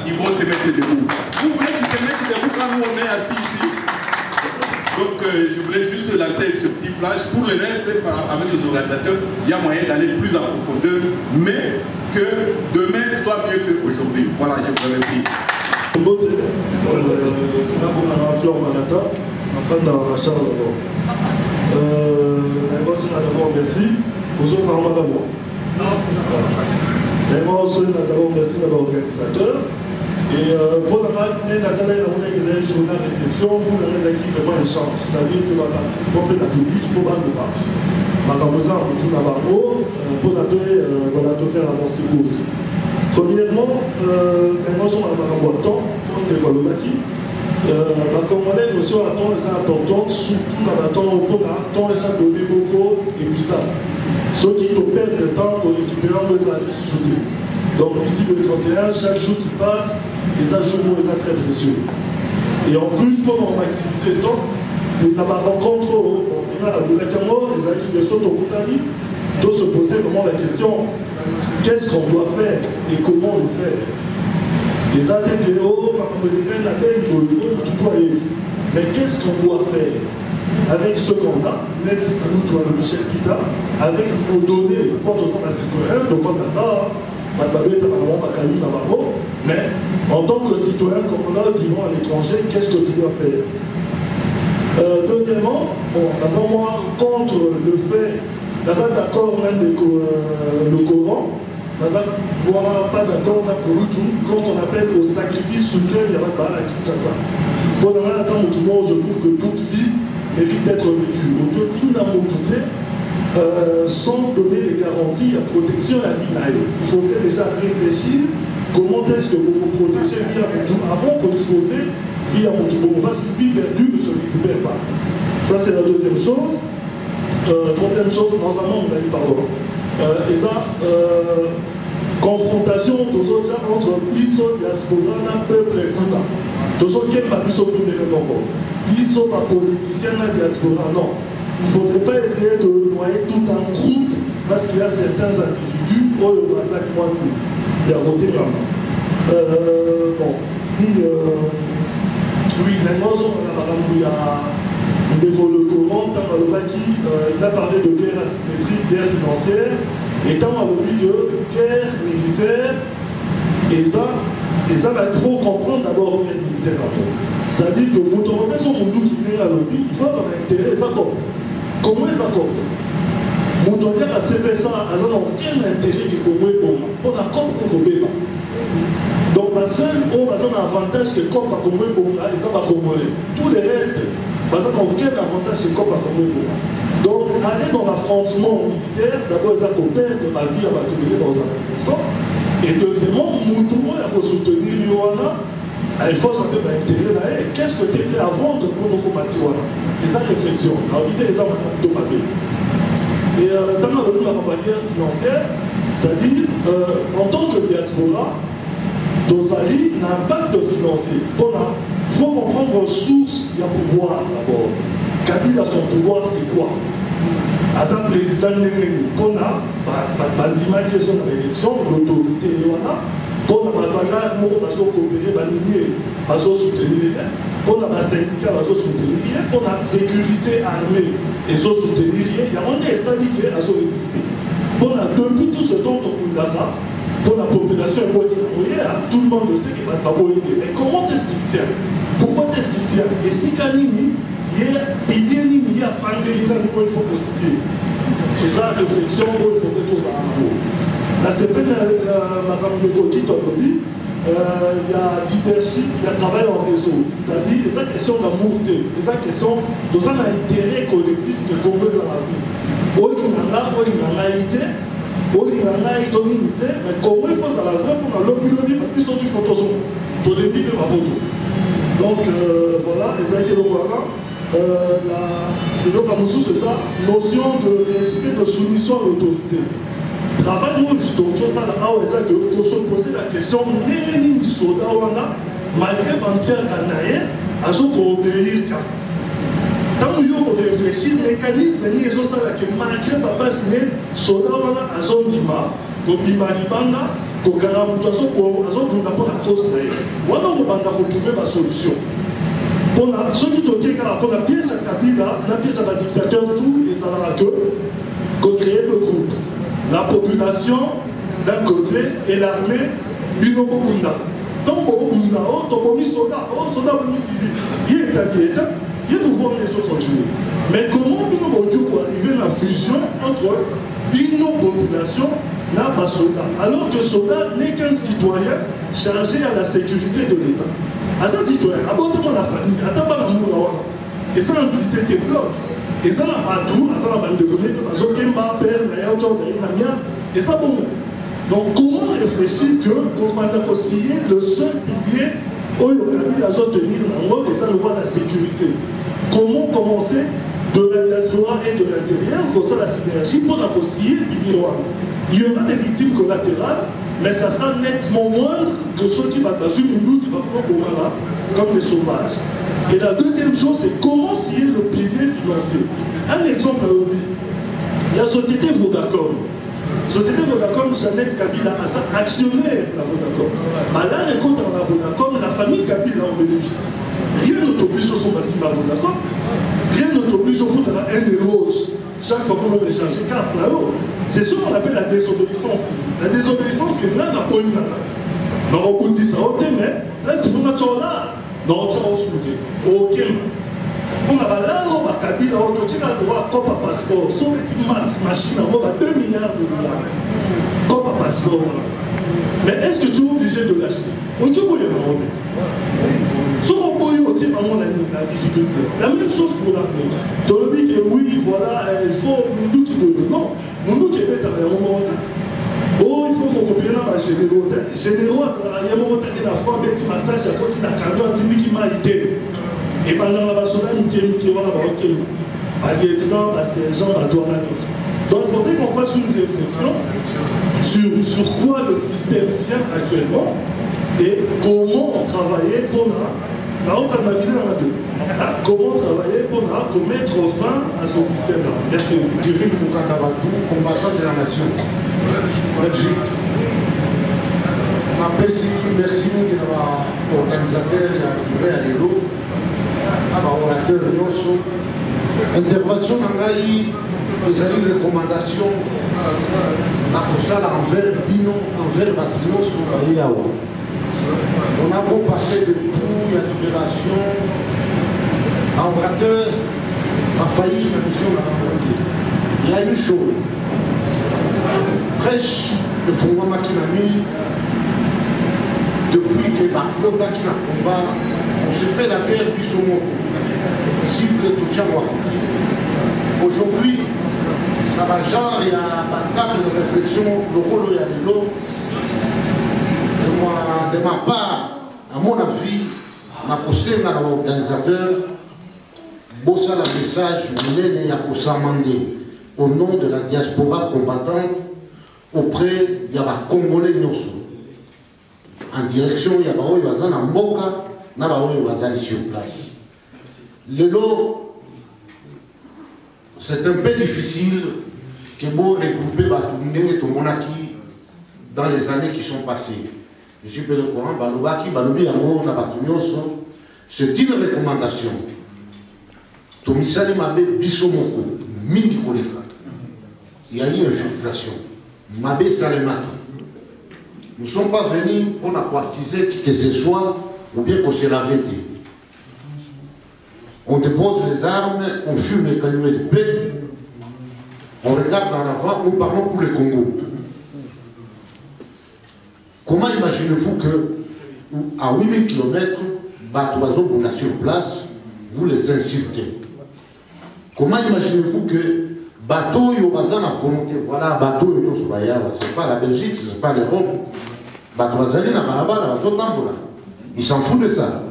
ils vont se mettre debout. Vous voulez qu'ils se mettent debout quand nous on est assis ici? Donc euh, je voulais juste lancer ce petit flash. Pour le reste, avec les organisateurs, il y a moyen d'aller plus en profondeur, mais que demain soit mieux qu'aujourd'hui. Voilà, je vous remercie. baorganisateur et pour la matinée, Nathalie a donné des journées de réflexion pour les équipes vraiment échange. C'est-à-dire que les participants de la public, il faut pas. Madame Moza, on tourne à Barreau, pour la faire avancer course. Premièrement, maintenant, on avoir un temps, comme les. Comme on est notion à temps, surtout dans le temps, pour le temps, ça donne beaucoup et puis ça. Ceux qui perdent le temps pour récupérer, on aller se soutenir. Donc d'ici le 31, chaque jour qui passe, les ajouts les très précieux. Et en plus, pour maximiser le temps, il y a ma rencontre, il y a la les acquis de Soto Koutali, doit se poser vraiment la question qu'est-ce qu'on doit faire et comment le faire? Les ATDO, la mais qu'est-ce qu'on doit faire? Avec ce qu'on a, net nous, toi, le Michel Kita, avec nos données, quand on fait la mais en tant que citoyen a vivant à l'étranger, qu'est-ce que tu dois faire? Euh, Deuxièmement, bon, contre le fait, dans un d'accord même euh, le Coran, un voilà, pas d'accord quand on appelle au sacrifice sous lequel il y a pas la Kinshasa. Bon, dans un je trouve que toute vie mérite d'être vécue. Euh, sans donner des garanties à protection à la vie. Il faudrait déjà réfléchir comment est-ce que vous vous protégez via Moutou avant qu'on disposait via Moutou. Parce que vie perdue ne se récupère pas. Ça, c'est la deuxième chose. Euh, troisième chose, dans un monde, pardon. Euh, et ça, confrontation toujours entre biso diaspora peuple et kuna tozokemba biso tunele moko biso bapoliticien na diaspora non il ne faudrait pas essayer de noyer tout un groupe parce qu'il y a certains individus, oh, il y a il y a voté euh, Bon, puis, euh, oui, maintenant, il y a le Coran, euh, il a parlé de guerre asymétrique, guerre financière, et tant on a de guerre militaire, et ça, va trop comprendre d'abord guerre militaire. nango c'est-à-dire que moto akopesa monduki ndenge alobi il faut azala intérêt eza kope kongo eza kope moto aliaka sepesa aza na aucun intérêt ke kongo eboma mpona kope kokobeba donc baseul oyo baza na avantage ke kope akongo ebonga eza bakongolais tout le reste baza na aucun avantage ke kope akongo ebonga donc aller dans l'affrontement militaire d'abord eza koperdre la vie ya bato ebele bazala liboso et deuxièmement motu oyo ya kosoutenir yo wana faut savoir baintérêt na ye qu'est ce que tu es à vendre mpona okomati wana eza réflexion. Alobi te eza to mabe et ntango alobi na manière financière c'est-à-dire euh, en tant que diaspora tozali na impact financier. Mpona il faut comprendre source ya pouvoir d'abord. Kabila son pouvoir c'est quoi? Aza président ndenge nini mpona bandimaki ezo na baélection l'autorité wana mpona bato anga moko bazokopere baninye bazosoutenir. Ye mpona basyndicat bazosoutenir. Ye mpona sécurité armée ezosoutenir. Ye yango nde esali ke azoresiste mpona depuis tout ce temps tokundaka mpona population yango ye tout le monde sait ke bato baboyi te mais comment est-ce qu'il tient? Pourquoi est-ce qu'il tient? Esika nini ye pilier nini ye afandeli nani oyo ifo kosie eza réflexion oyo ifoke tozala nango na sepene makambo ekoki tolobi ya leadership ya travail en réseau. C'est-à-dire eza question d'amour te eza question na intérêt collectif ke kongo ezala vie olinga nga olinga ngai te olinga ngai to nini te mais kongo ifo ezala vrai mpona lobilobi biso tifo tozonga tolembi mpe bapoto donc euh, voilà ezalaki eloko wana eloko mosusu eza notion de respect de soumission à l'autorité travail oyo tokosala awa eza ke tosopose la question ndenge nini soda wana malgré bampiaka na ye azokoobéir kaka ntango yo korefléchir mécanisme nini ezosala ke malgré babasi ne soda wana azondima kobima libanda kokanga moto azodunda mpona cause na ye wana okobanda kotrouve basolution mpona soki tokie kaka mpona piège ya kabila na piège ya badictateur tout ezalaka que kocréer le groupe la population d'un côté et l'armée bino bobunda donc bobunda o tobomi soda o soda bomi civil ye etaki eta ye pouvoir ezocontinue mais comment bino boki koarrive na fusion entre bino population na basoda? Alors que soda n'est qu'un citoyen chargé à la sécurité de l'état. Aza citoyen abotama na famille ata bana mura wana eza entité te bloc eza na bato aza na bandeko nde bazokemba pere na ye otokaye na mia. Eza bongo. Donc comment réfléchir que komanda kosille le seul pilier oyo kabila azotenir nango eza voie la sécurité. Comment commencer de la diaspora et de l'intérieur kosala synergie mpona kosille pilier wana il y aura des victimes collatérales mais ça sera nettement moindre que ceux qui bazwi minduki bakokobomala comme des sauvages. Et la deuxième chose c'est le pilier financier un exemple alobi la société vodacom. Société vodacom jeannette kabila aza actionnaire na vodacom. Malare ekotaka na vodacom la famille kabila en bénéficie. Rien ne t'oblige osobasimba vodacom. Rien ne t'oblige ofutaka un éloge chaque fois qu'on veut échanger carte là haut c'est ce qu'on appelle la désobéissance. La désobéissance que nga na poni nanga nakobundisa o te mais place fonga tyola naotya osu te okemba mpona balaro bakabila oyo totika droit kopa passeport. So beti mat machine yango ba 2 milliards de dollars. Kopa passeport wana mais est ce que tu obligé de l'acheter? Oki boye nango te soki oboyi otie bango na difficulté. La même chose pour l'armée tolobi ke oui voilà il faut munduki boye non munduki ebetaka yango moko te oyo il faut kokopie na bagénéraux te généraux azalaka ye moko te na fois abeti masasi akoti na kamion atindiki mai te ebandaka basoda mike mike wana baokemba balieutenant basergent bato wana nyonso donc faudrait qu'on fasse une réflexion sur, sur quoi le système tient actuellement et comment travailler pour na deux. Comment travailler pour mettre fin à ce système là merci Mukakabatu combattant de la nation. Merci na na baorateur nyonso intervention na ngai ezali recommandation na kosala envers bino envers bato nyonso baye On a beau parler de tout, il y a libération, un orateur a failli la mission la rencontre. Il y a une chose, prêche de Fongwa Makinami, depuis que Bakonda qui a combat, on s'est fait la guerre du Somo, cible de. Aujourd'hui, genre, il y a un table de réflexion, le rôle il y a de. De ma, de ma part, à mon avis, on a posté à l'organisateur, bossa message, kosamande au nom de la diaspora combattante auprès ya bacongolais nyonso en direction baoyo baza na mboka baoyo bazali sur place lelo c'est un peu difficile que bo regrouper bato ndenge tomonaki dans les années qui sont passées. Je peux le courant c'est une recommandation. Tomisali mabe biso moko mingi koleka ya eu infiltration. Esalemaki nous ne sommes pas venus pour courtiser qui que ce soit ou bien qu'on se lave on dépose les armes on fume les calumet de paix. On regarde en avant nous parlons pour le Congo. Comment imaginez-vous que à 8000 km bato on a sur place vous les insultez? Comment imaginez-vous que bateau yo baza na volonté voilà bateau c'est pas la Belgique c'est pas l'Europe. Bato bazali na balabala bazotambola il s'en fout de ça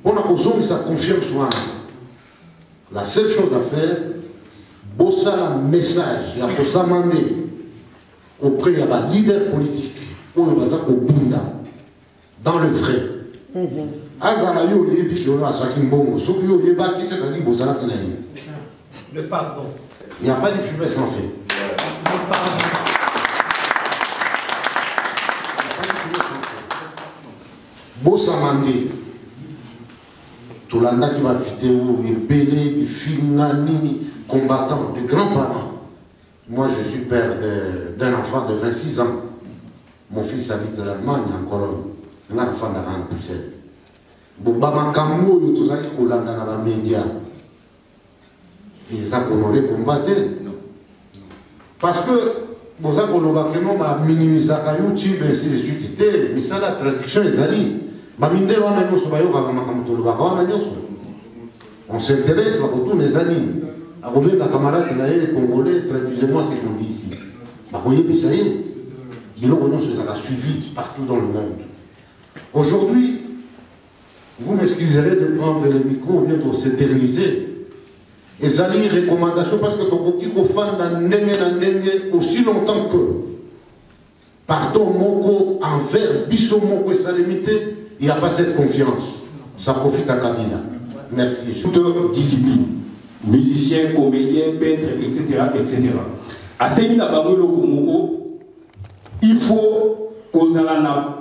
mpona kozongisa confiance wana la seule chose à faire bosala message ya kosama nde auprès ya baleader politique oyo baza kobunda dans le vrai. Azala yo oyebi kiono azwaki mbongo soki yo oyebaki c'est-à-dire bozalaki na ye Le pardon. il n'y a pas de fumée sans feu bosama nde tolandaki bavideo ebele bifinga nini combattant de grands parents moi je suis père d'un enfant de 26 ans. Mon fils habite l'allemagne en Cologne nga nafandaka na bruxelles bamakambo oyo tozalaki kolanda na bamedia eza kohonore komba te parce que boza koloba keno baminimisaka youtube ainsi de suite te misala ya traduction ezali bamindele wana nyonso bayokaka makambo tolobaka wana nyonso on s'intéresse bakotuna eza nini akobenga camarade na ye congolais traduisez moi ce qu'on dit ici. Bakoyebisa ye biloko nyonso ezalaka suivi partout dans le monde. Aujourd'hui vous m'excuserez de prendre le micro bien pour s'éterniser. Ezali recommandation parce que tokoki kofanda ndenge na ndenge aussi longtemps que. Pardon moko envers biso moko esalemi te il n'y a pas cette confiance. Ça profite à kabila. Merci toute discipline. Musicien comédien peintre etc etc na bango eloko moko il faut kozala na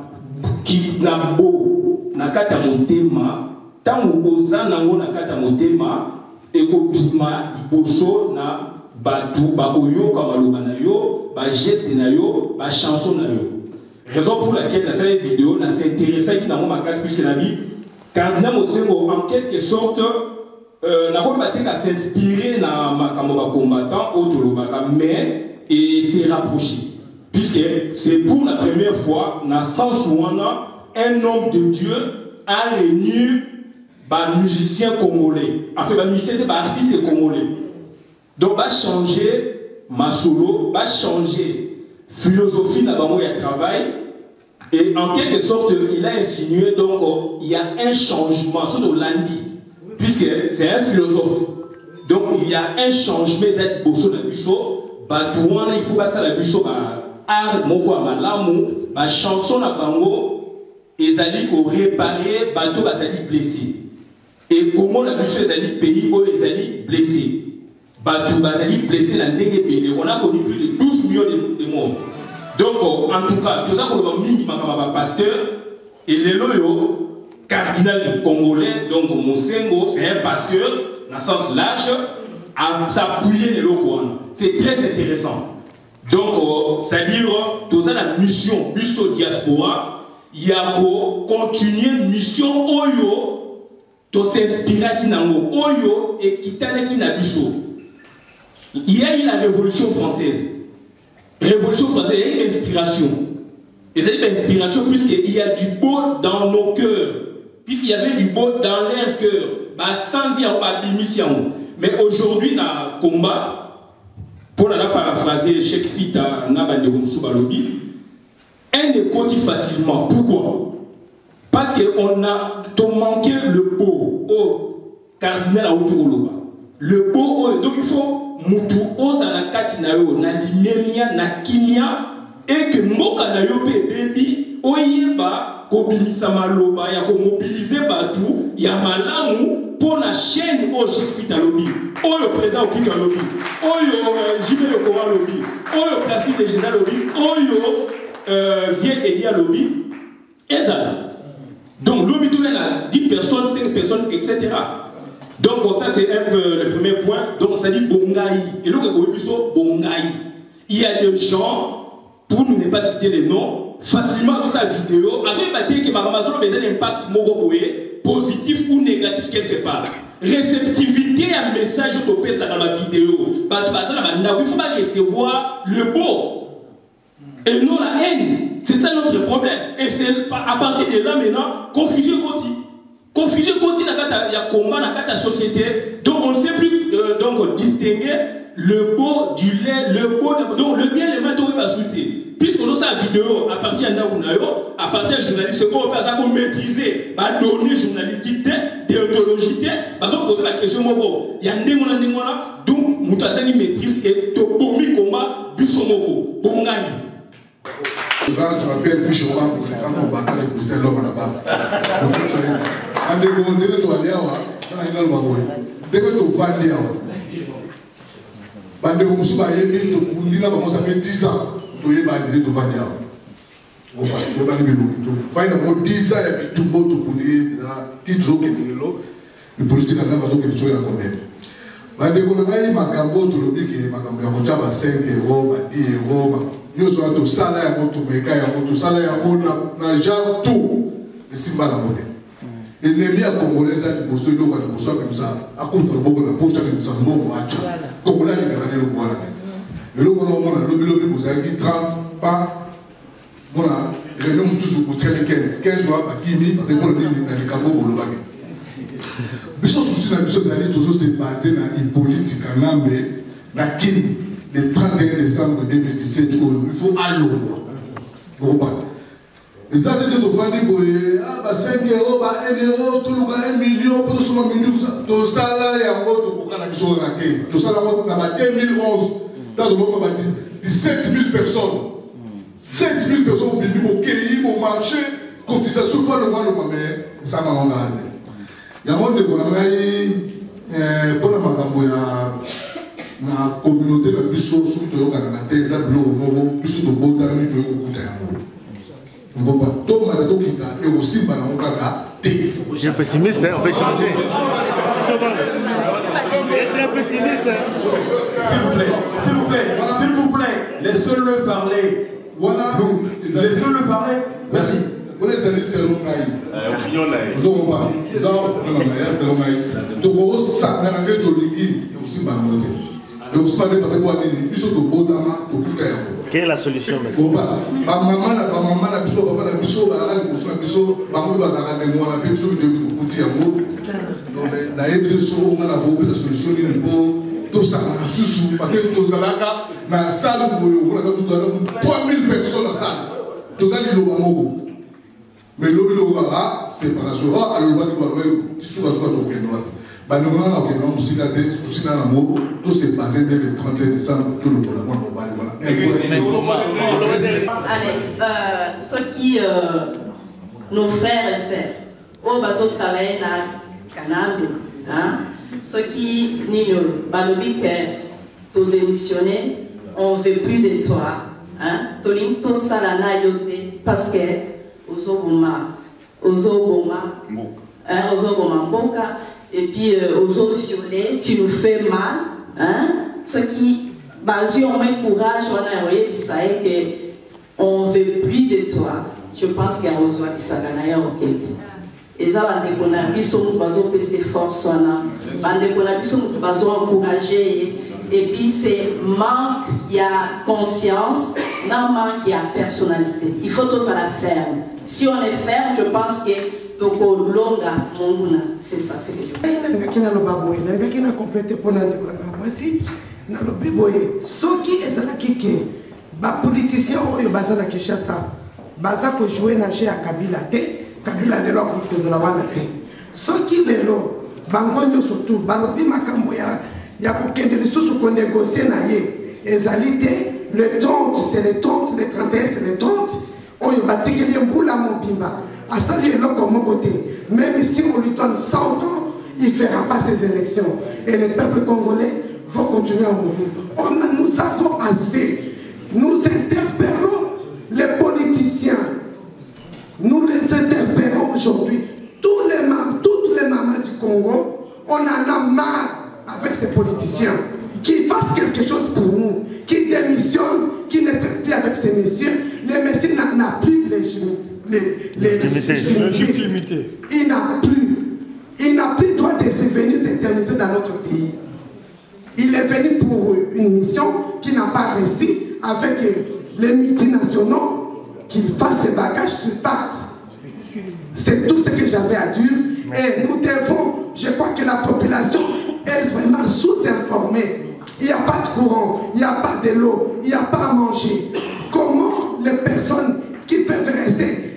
na bo na kati ya motema. Ntango oza nango na kati ya motema ekobima liboso na bato bakoyoka maloba na yo bageste na yo bachanson na yo raison pour laquelle nasali video nasintéresaki nango makasi puisque nabi cardinal mosengo en quelque sorte euh, na makambo bacombattant oyo tolobaka mais et se rapprocher puisque c'est pour la première fois na sens wana un homme de Dieu a réuni des musiciens congolais. En fait, des musiciens, des artistes congolais. Donc, va changer ma solo, va changer philosophie dans le travail. Et en quelque sorte, il a insinué donc il y a un changement sur le lundi, puisque c'est un philosophe. Donc il y a un changement, il y a il faut passer la busso, art, moko, malamu, ma chanson na bango, ezali koréparer bato bazali blessé et comment la biso ezali pays oyo ezali blessé bato bazali blessé na ndenge ebele on a connu plus de 12 millions de, morts. Donc en tout cas toza koloba mingi makambo ya bapasteur elelo oyo cardinal congolais donc mosengo c'est un pasteur na sens large s'appuyer leloko wana c'est très intéressant. Donc euh, c'est-à-dire toza na mission biso diaspora ya kocontinue mission oyo tosinspiraki nango oyo ekitanaki na biso il y a eu la révolution française. Révolution française il y a eu l'inspiration ezali bainspiration puisqu'il y a du beau dans nos cœurs puisqu'il y avait du beau dans leur cœur basanzi yango babimisi yango mais aujourd'hui na combat mpo na paraphraser chek fita na bandeko mosusu balobi un ekoti facilement. Pourquoi? Parce que on a tomanqué le beau. Oyo cardinal auti koloba le beau oyo donc il faut mutu ozala na kati na yo na limemia na kimia eke mboka na yo mpe ebebi oyeba kobimisa maloba ya komobilize bato ya malamu mpo na chaîne oyo chekfit alobi oyo président okiki alobi oyo jibe yokoma alobi oyo placide géné alobi oyo vie edi alobi ezala. Donc lobi toya na 10 personnes 5 personnes etc donc ça c'est un le premier point. Donc ça dit bongai. Et donc biso bongai. Il y a des gens pour ne pas citer les noms facilement dans sa vidéo te ke makambo azoloba eza na impact positif ou négatif quelque part réceptivité message oyo topesaka na bavideo bato baza na bandako il faut barecevoir le beau et non la haine. C'est ça notre problème. Et c'est à partir de là maintenant confusion ekoti confusion kati ya combat kati ya société. Donc on ne sait plus euh, donc distinguer le beau du lait le beau donc le bien le mal tokoyeba su te puisque ozosala vidéo à partir yo à partir ya journaliste oyo mpe aza komaîtrise badonnées journalistique te déontologie te bazopoze baquestion moko ya ndenge wana ndenge wana donc moto azangi maîtrise e tobomi komba biso moko bongani Ça, tobapele fishora kaka obakala ekustele loba na baa bandeko ndenge tobali awa tana ngai naloba boye ndenge tovandi awa bandeko mosusu bayebi tokundi na bango safe 10 ans. Toyebani nde tovandi awa toyebani bilongi tovandi na bango 10 ans ya bitumbo tokundi titre okende lelo politique anga bazokende soki na komema bandeko na ngai makambo tolobi ke makambo ya kotya ba 5 ero ba 10 ero nyonso wana tosala yango tomeka yango tosala yango na genre tout esimba nango te ennemi ya congolais eza liboso eloko ya liboso akimisa akuta loboko na poche akimisa mbongo aca congolais alingaka na eloko wana te. Eloko wana omona lobilobi bozalaki 30 pa mona réunion mosusu botiali 15 15 wa bakimi parce que mpona nini na likambo bolobaki. Biso susi na biso ezali tozose base na ipolitique ngambe na kini le 31 décembre 2017 oyo il faut alongwa. Okobana eza te nde tovandi boye ba 5 euro ba 1 euro toluka 1 million mpo tosoma mindu tosala yango tokoka na biso kaka te. Tosala yango na ba 2011 ntango toboma ba 17 000 personnes. 7 000 personnes obimi bokei bomarché cotisation fa longwalongwa me esangango ngaa te yango ndeko na ngai mpona makambo ya na communauté na biso soki toyokanaka te eza biloko moko biso tobotami toyoki kokuta yango ngoba tomata tokita ekosimba nango kaka te Je suis pessimiste, hein, on peut changer. S'il vous plaît, s'il vous plaît, s'il vous plaît, laissez-le parler. Voilà, laissez-le parler. Merci. te ekosimba te parce kwa nini biso tobotama tokuta yango Quelle est la solution maintenant nayebi soko nga na bopesa solution nini mpo tosala na susu parce que tozalaka na sale boyo omonaka tozalaka 3000 personnes na sale toza liloba moko mais lobi lokokaa séparation alobaki baloyo tisuka suka tokende wana kokende wa mosika te susi na nango tosepase nde le 31 décembre tolobola mwana mobali wana Alex, euh, ceux qui, euh, nos frères et sœurs, oyo bazotravaille na Kanambe, hein, ceux qui nino balobi que todémissionné, on veut plus de toi, hein, tolingi tosala na yo te parce que ozoboma ozoboma hein, ozoboma mboka et puis euh, ozoviole tu nous fais mal hein, ceux qui bazwi au moins courage wana ya koyebisa ye ke on veut plus de toi. Je pense ke akozwakisaka na ye okende eza bandeko na biso motu bazopesa force wana bandeko na biso motu bazoencourage ye epuis c'est manque ya conscience. Na manque ya personnalité. Il faut tozala ferme. Si on est ferme je pense que tokolonga monguna c'est ça c'est je nalingaki naloba boye nalingaki na complete mpona ndeko na ngai mwasi. Nalobi boye soki ezalaki ke bapoliticien oyo baza na kinshasa baza kojoue na jeu ya kabila te kabila lelo akoki kozala wana te. Soki lelo bango nyonso tu balobi makambo ya, ya kokende lisusu konegocie na ye ezali te le 30 c'est le 30 le 31 c'est le 30 oyo batikeli ye mbula mobimba asali eloko moko te même si on lui donne 100 ans il ne fera pas ces élections. Et le peuple congolais va continuer à mourir. On nous avons assez. Nous interpellons les politiciens. Nous les interpellons aujourd'hui. Les toutes les mamans du Congo on en a marre avec ces politiciens qui fassent quelque chose pour nous qui démissionnent qui ne traitent plus avec ces messieurs. Les messieurs n'a plus légitimité les, les- légitimité. Il n'a plus. Il n'a plus droit de se venir s'éterniser dans notre pays. Il est venu pour une mission qui n'a pas réussi avec les multinationaux, qu'il fasse ses bagages, qu'il parte. C'est tout ce que j'avais à dire. Et nous devons, je crois que la population est vraiment sous-informée. Il n'y a pas de courant, il n'y a pas de l'eau, il n'y a pas à manger. Comment les personnes qui peuvent rester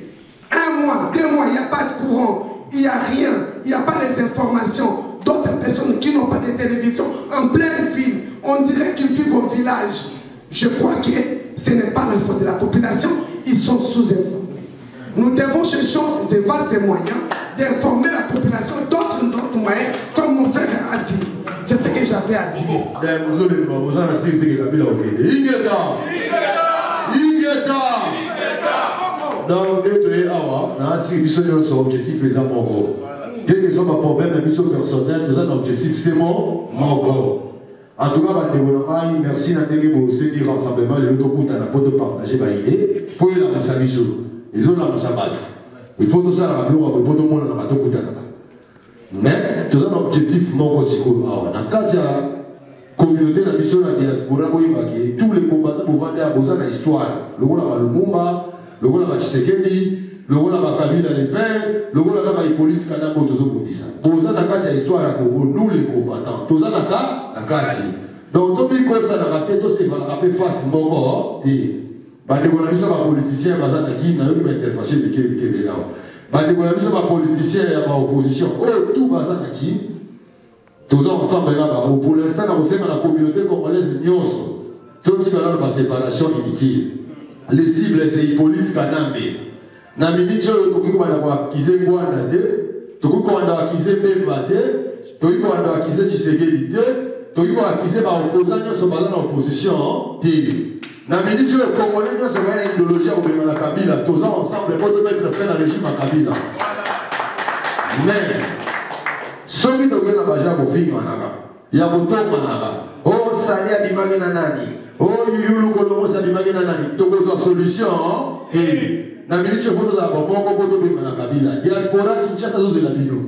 un mois, deux mois, il n'y a pas de courant, il n'y a rien, il n'y a pas les informations. D'autres personnes qui n'ont pas de télévision en pleine ville, on dirait qu'ils vivent au village. Je crois que ce n'est pas la faute de la population, ils sont sous-informés. Nous devons chercher des vastes moyens d'informer la population d'autres moyens, comme mon frère a dit. C'est ce que j'avais à dire. Donc nde toye awa na asiri biso nyonso objectif eza moko ndenge eza baproblème na biso personnel toza na objectif semo moko en tout cas bandeko na ngai merci na ndenge boseli rassemblement lelo tokutana mpo topartage baide mpo elamusa biso ezolamusa bato il faut tosalaka biloko mpo tomonana tokutanaka mais toza na objectif moko sikoyo awa na kati ya communauté na biso na diaspora boyebaki tous les combattants bovanda ya boza na histoire. Lokola balumumba lokola bachisekedi lokola bakabila le père lokola na bahipolite kanango tozobundisa boza na kati ya histoire ya congo nous les combattants. Toza na na kati donc tobikosanaka te tosevalaka mpe face moko te bandeko na biso bapoliticien baza na kini nayoki baintervention ebike ebele awa bandeko na biso bapoliticien ya baopposition oyo tu baza na toza ensemble na bango pour l'instant na kosenga na communauté congolaise nyonso totikala na baséparation inutile les cibles c'est hippolyte kanambe. Na miniti oyo tokoki kobanda koakize ngwanda te tokoki kobanda koakize mbemba te tokoki kobanda koakize tshisekedi te tokoki koakize na opposition idéologie kabila. Toza ensemble po tomettre fin na régime ya kabila. Mais baja o sali abimaki na nani? O yuyulu kolongosi abimaki na nani? Tokozwa solution te na miniti efo tozala bamoko mpo tobenga na kabila. Diaspora kinshasa azozela bino.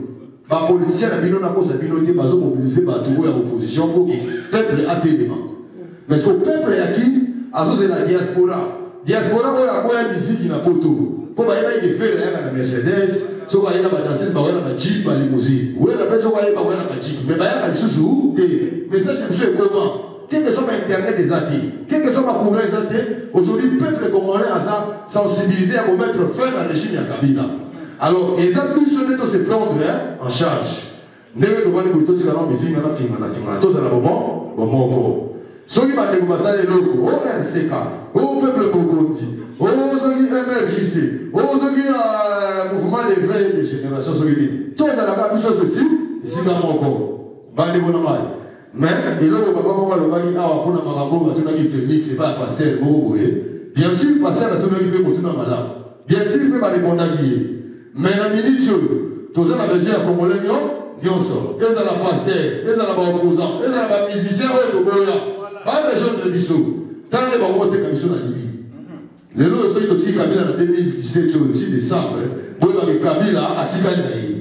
Bapolitisien na bino nakosa bino te bazomobilize bato oyo ya opposition mpo peuple atelema. Mais ce peuple ya kini azozela diaspora. Diaspora oyo akoya misiki na poto. Mpo bayeba eke fere ayaka na mercedes soki aye na badanses bakoya na bajik balimousin wena mpe soki aye bakoya na bajik me bayaka lisusu te message na biso ekoma quel que soit internet eza te quel que soit bacourant eza te aujourd'hui peuple congolais aza sensibilisé ya komettre fin na régime ya kabila alors eza biso nde tose prendre en charge ndenge tovandi boye totikala bifingana fingana fingana tozala bomo bomoko soki bandeko basala eloko o rnck o peuple bokonzi mrjc mouvement de veille de génération soki nini tozalaka biso na mais eloko papa moko alobaki awa mpona makambo batunaki félix epa ya paster moko boye. Bien sûr paster atunaki mpe motuna malamu. Bien sûr mpe barepondaki ye. Mais na miniti oyo toza na besoin ya congolais nyo nyonso. Ezala paster ezala baopposant ezala bamusicien oyo toboya barejoindre biso tala nde bango oteka biso na libi lelo oyo soki totiki kabila na 2017 oyo ti décembre boyebake kabila atikali na ye.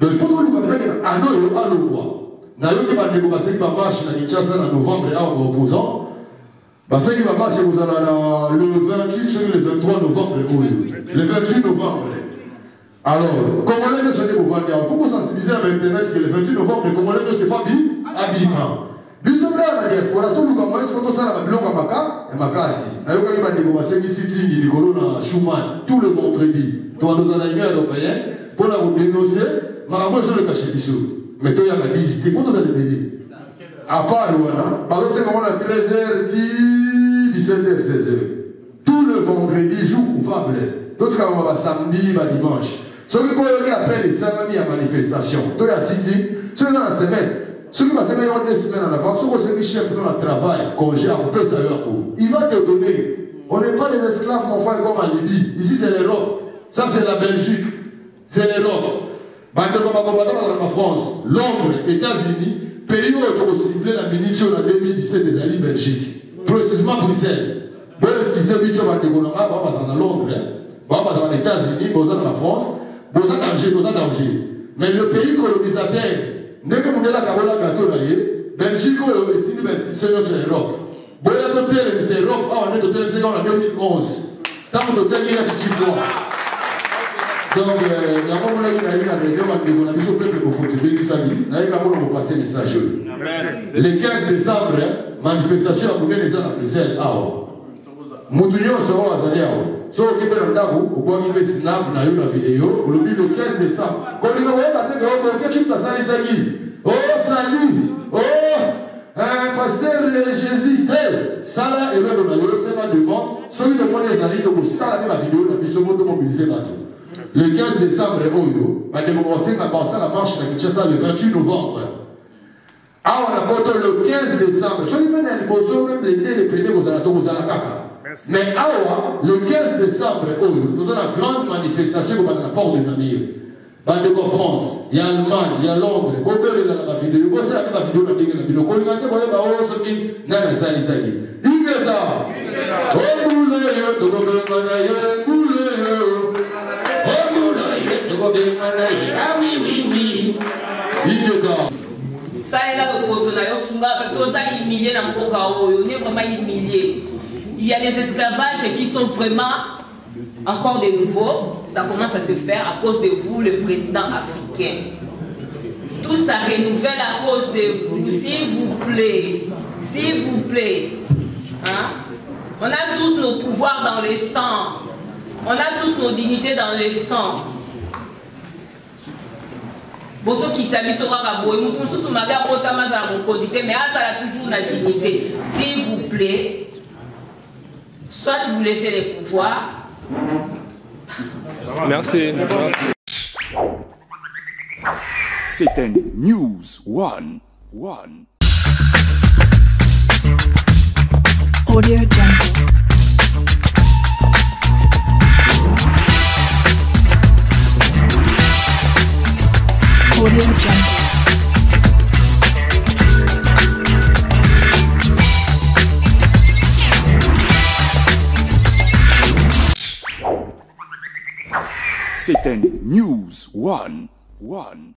Donc il faut toluka peut-être ando oyo alongwa nayoki bandeko basengi bamarshe na kinshasa na novembre awa baopposant basengi bamarshe ekozala na le 28 soki le 23 novembre oyo. Le 28 novembre. Alors congolais nyonso nde bovandi awa faut kosensibilize na bainternet ke le 28 novembre congolais nyonso efa bi abima biso kaka na diaspora toluka moye soki tosala babiloko ya maka? Ya makasi nayokaki bandeko basengisi tingi likolo na schumann tout le vendredi towandozala na union européen. Mpona kodénonce makambo ezoleka chez biso mais toyaka 10 ifo tozala délai à part wana bazosenga ngo na 13 heures ti 17 heures 16 heures tout le vendredi jour ouvrable totikaka basamedi badimanche soki koyoki appel esangami ya manifestation to ya sitting soki eza na semaine soki basengaki yango deux semaines en avant soki osengi chef no na travail congé akopesa yo yako il va te donner. On n'est pas des esclaves mon frère comme en Libye. Ici c'est l'Europe. Ça c'est la Belgique. C'est l'Europe bandeko france londres états-unis pays oyo tokosible na miniti oyo na 2017 ezali belgique. Précisement bruxelles. Boexcuse biso bandeko na londres bao bazala na états-unis boza na france mais le pays colonisateur ndenge mondelaka bola gato na ye belgique oyo esili bainstitution nyonso ya europe. Boya totelemisa europe awa nde totelemisaki awa na 2011 ntango totiaki na chichikwa donc yango monaki nayebi na réunion bandeko na biso peuple mokonzi ebekisaki nayeka mpona kopase message. Oyo le 15 décembre manifestation ya monene eza na bruxelles awa motu nyonso oyo azali awa soki oki mpe na ndako obwaki mpe snap na yo na video olobi le 15 décembre kolinga koyeba te okeki mutu asalisaki osali o paster jésus te sala eloko na yo sema demande. Soki tomoni ezali tokosala mpe bavideo na biso mo tomobilize bato le 15 décembre oyo bandeko bakosenga basala marche na kinshasa le 28 novembre awa na poto le 15 décembre soki mpe na liboso meme lende le premier kozala to kozala kaka mais awa le 15 décembre oyo toza na grande manifestation kobanda na port de namir bandeko france ya allemagne ya londres bobelela na bavideo bosala mpe bavideo na ndenge na bino kolinga te koyeba oyo soki nani asalisaki ingeta obule yo tokobenga na ye il y a des esclavages qui sont vraiment encore de nouveau ça commence à se faire à cause de vous le président africain. Tout ça renouvelle à cause de vous s'il vous plaît. S'il vous plaît. Hein? on a tous nos pouvoirs dans le sang. On a tous nos dignités dans le sang bozokita biso kaka boye motu mosusu mabe akotama azala mokonzi te mais azala toujours na dignité s'il vous plaît soit vous laissez les pouvoirs Merci. C'était News One. One. Audio Jungle. Audio Jungle. C'était News One. One.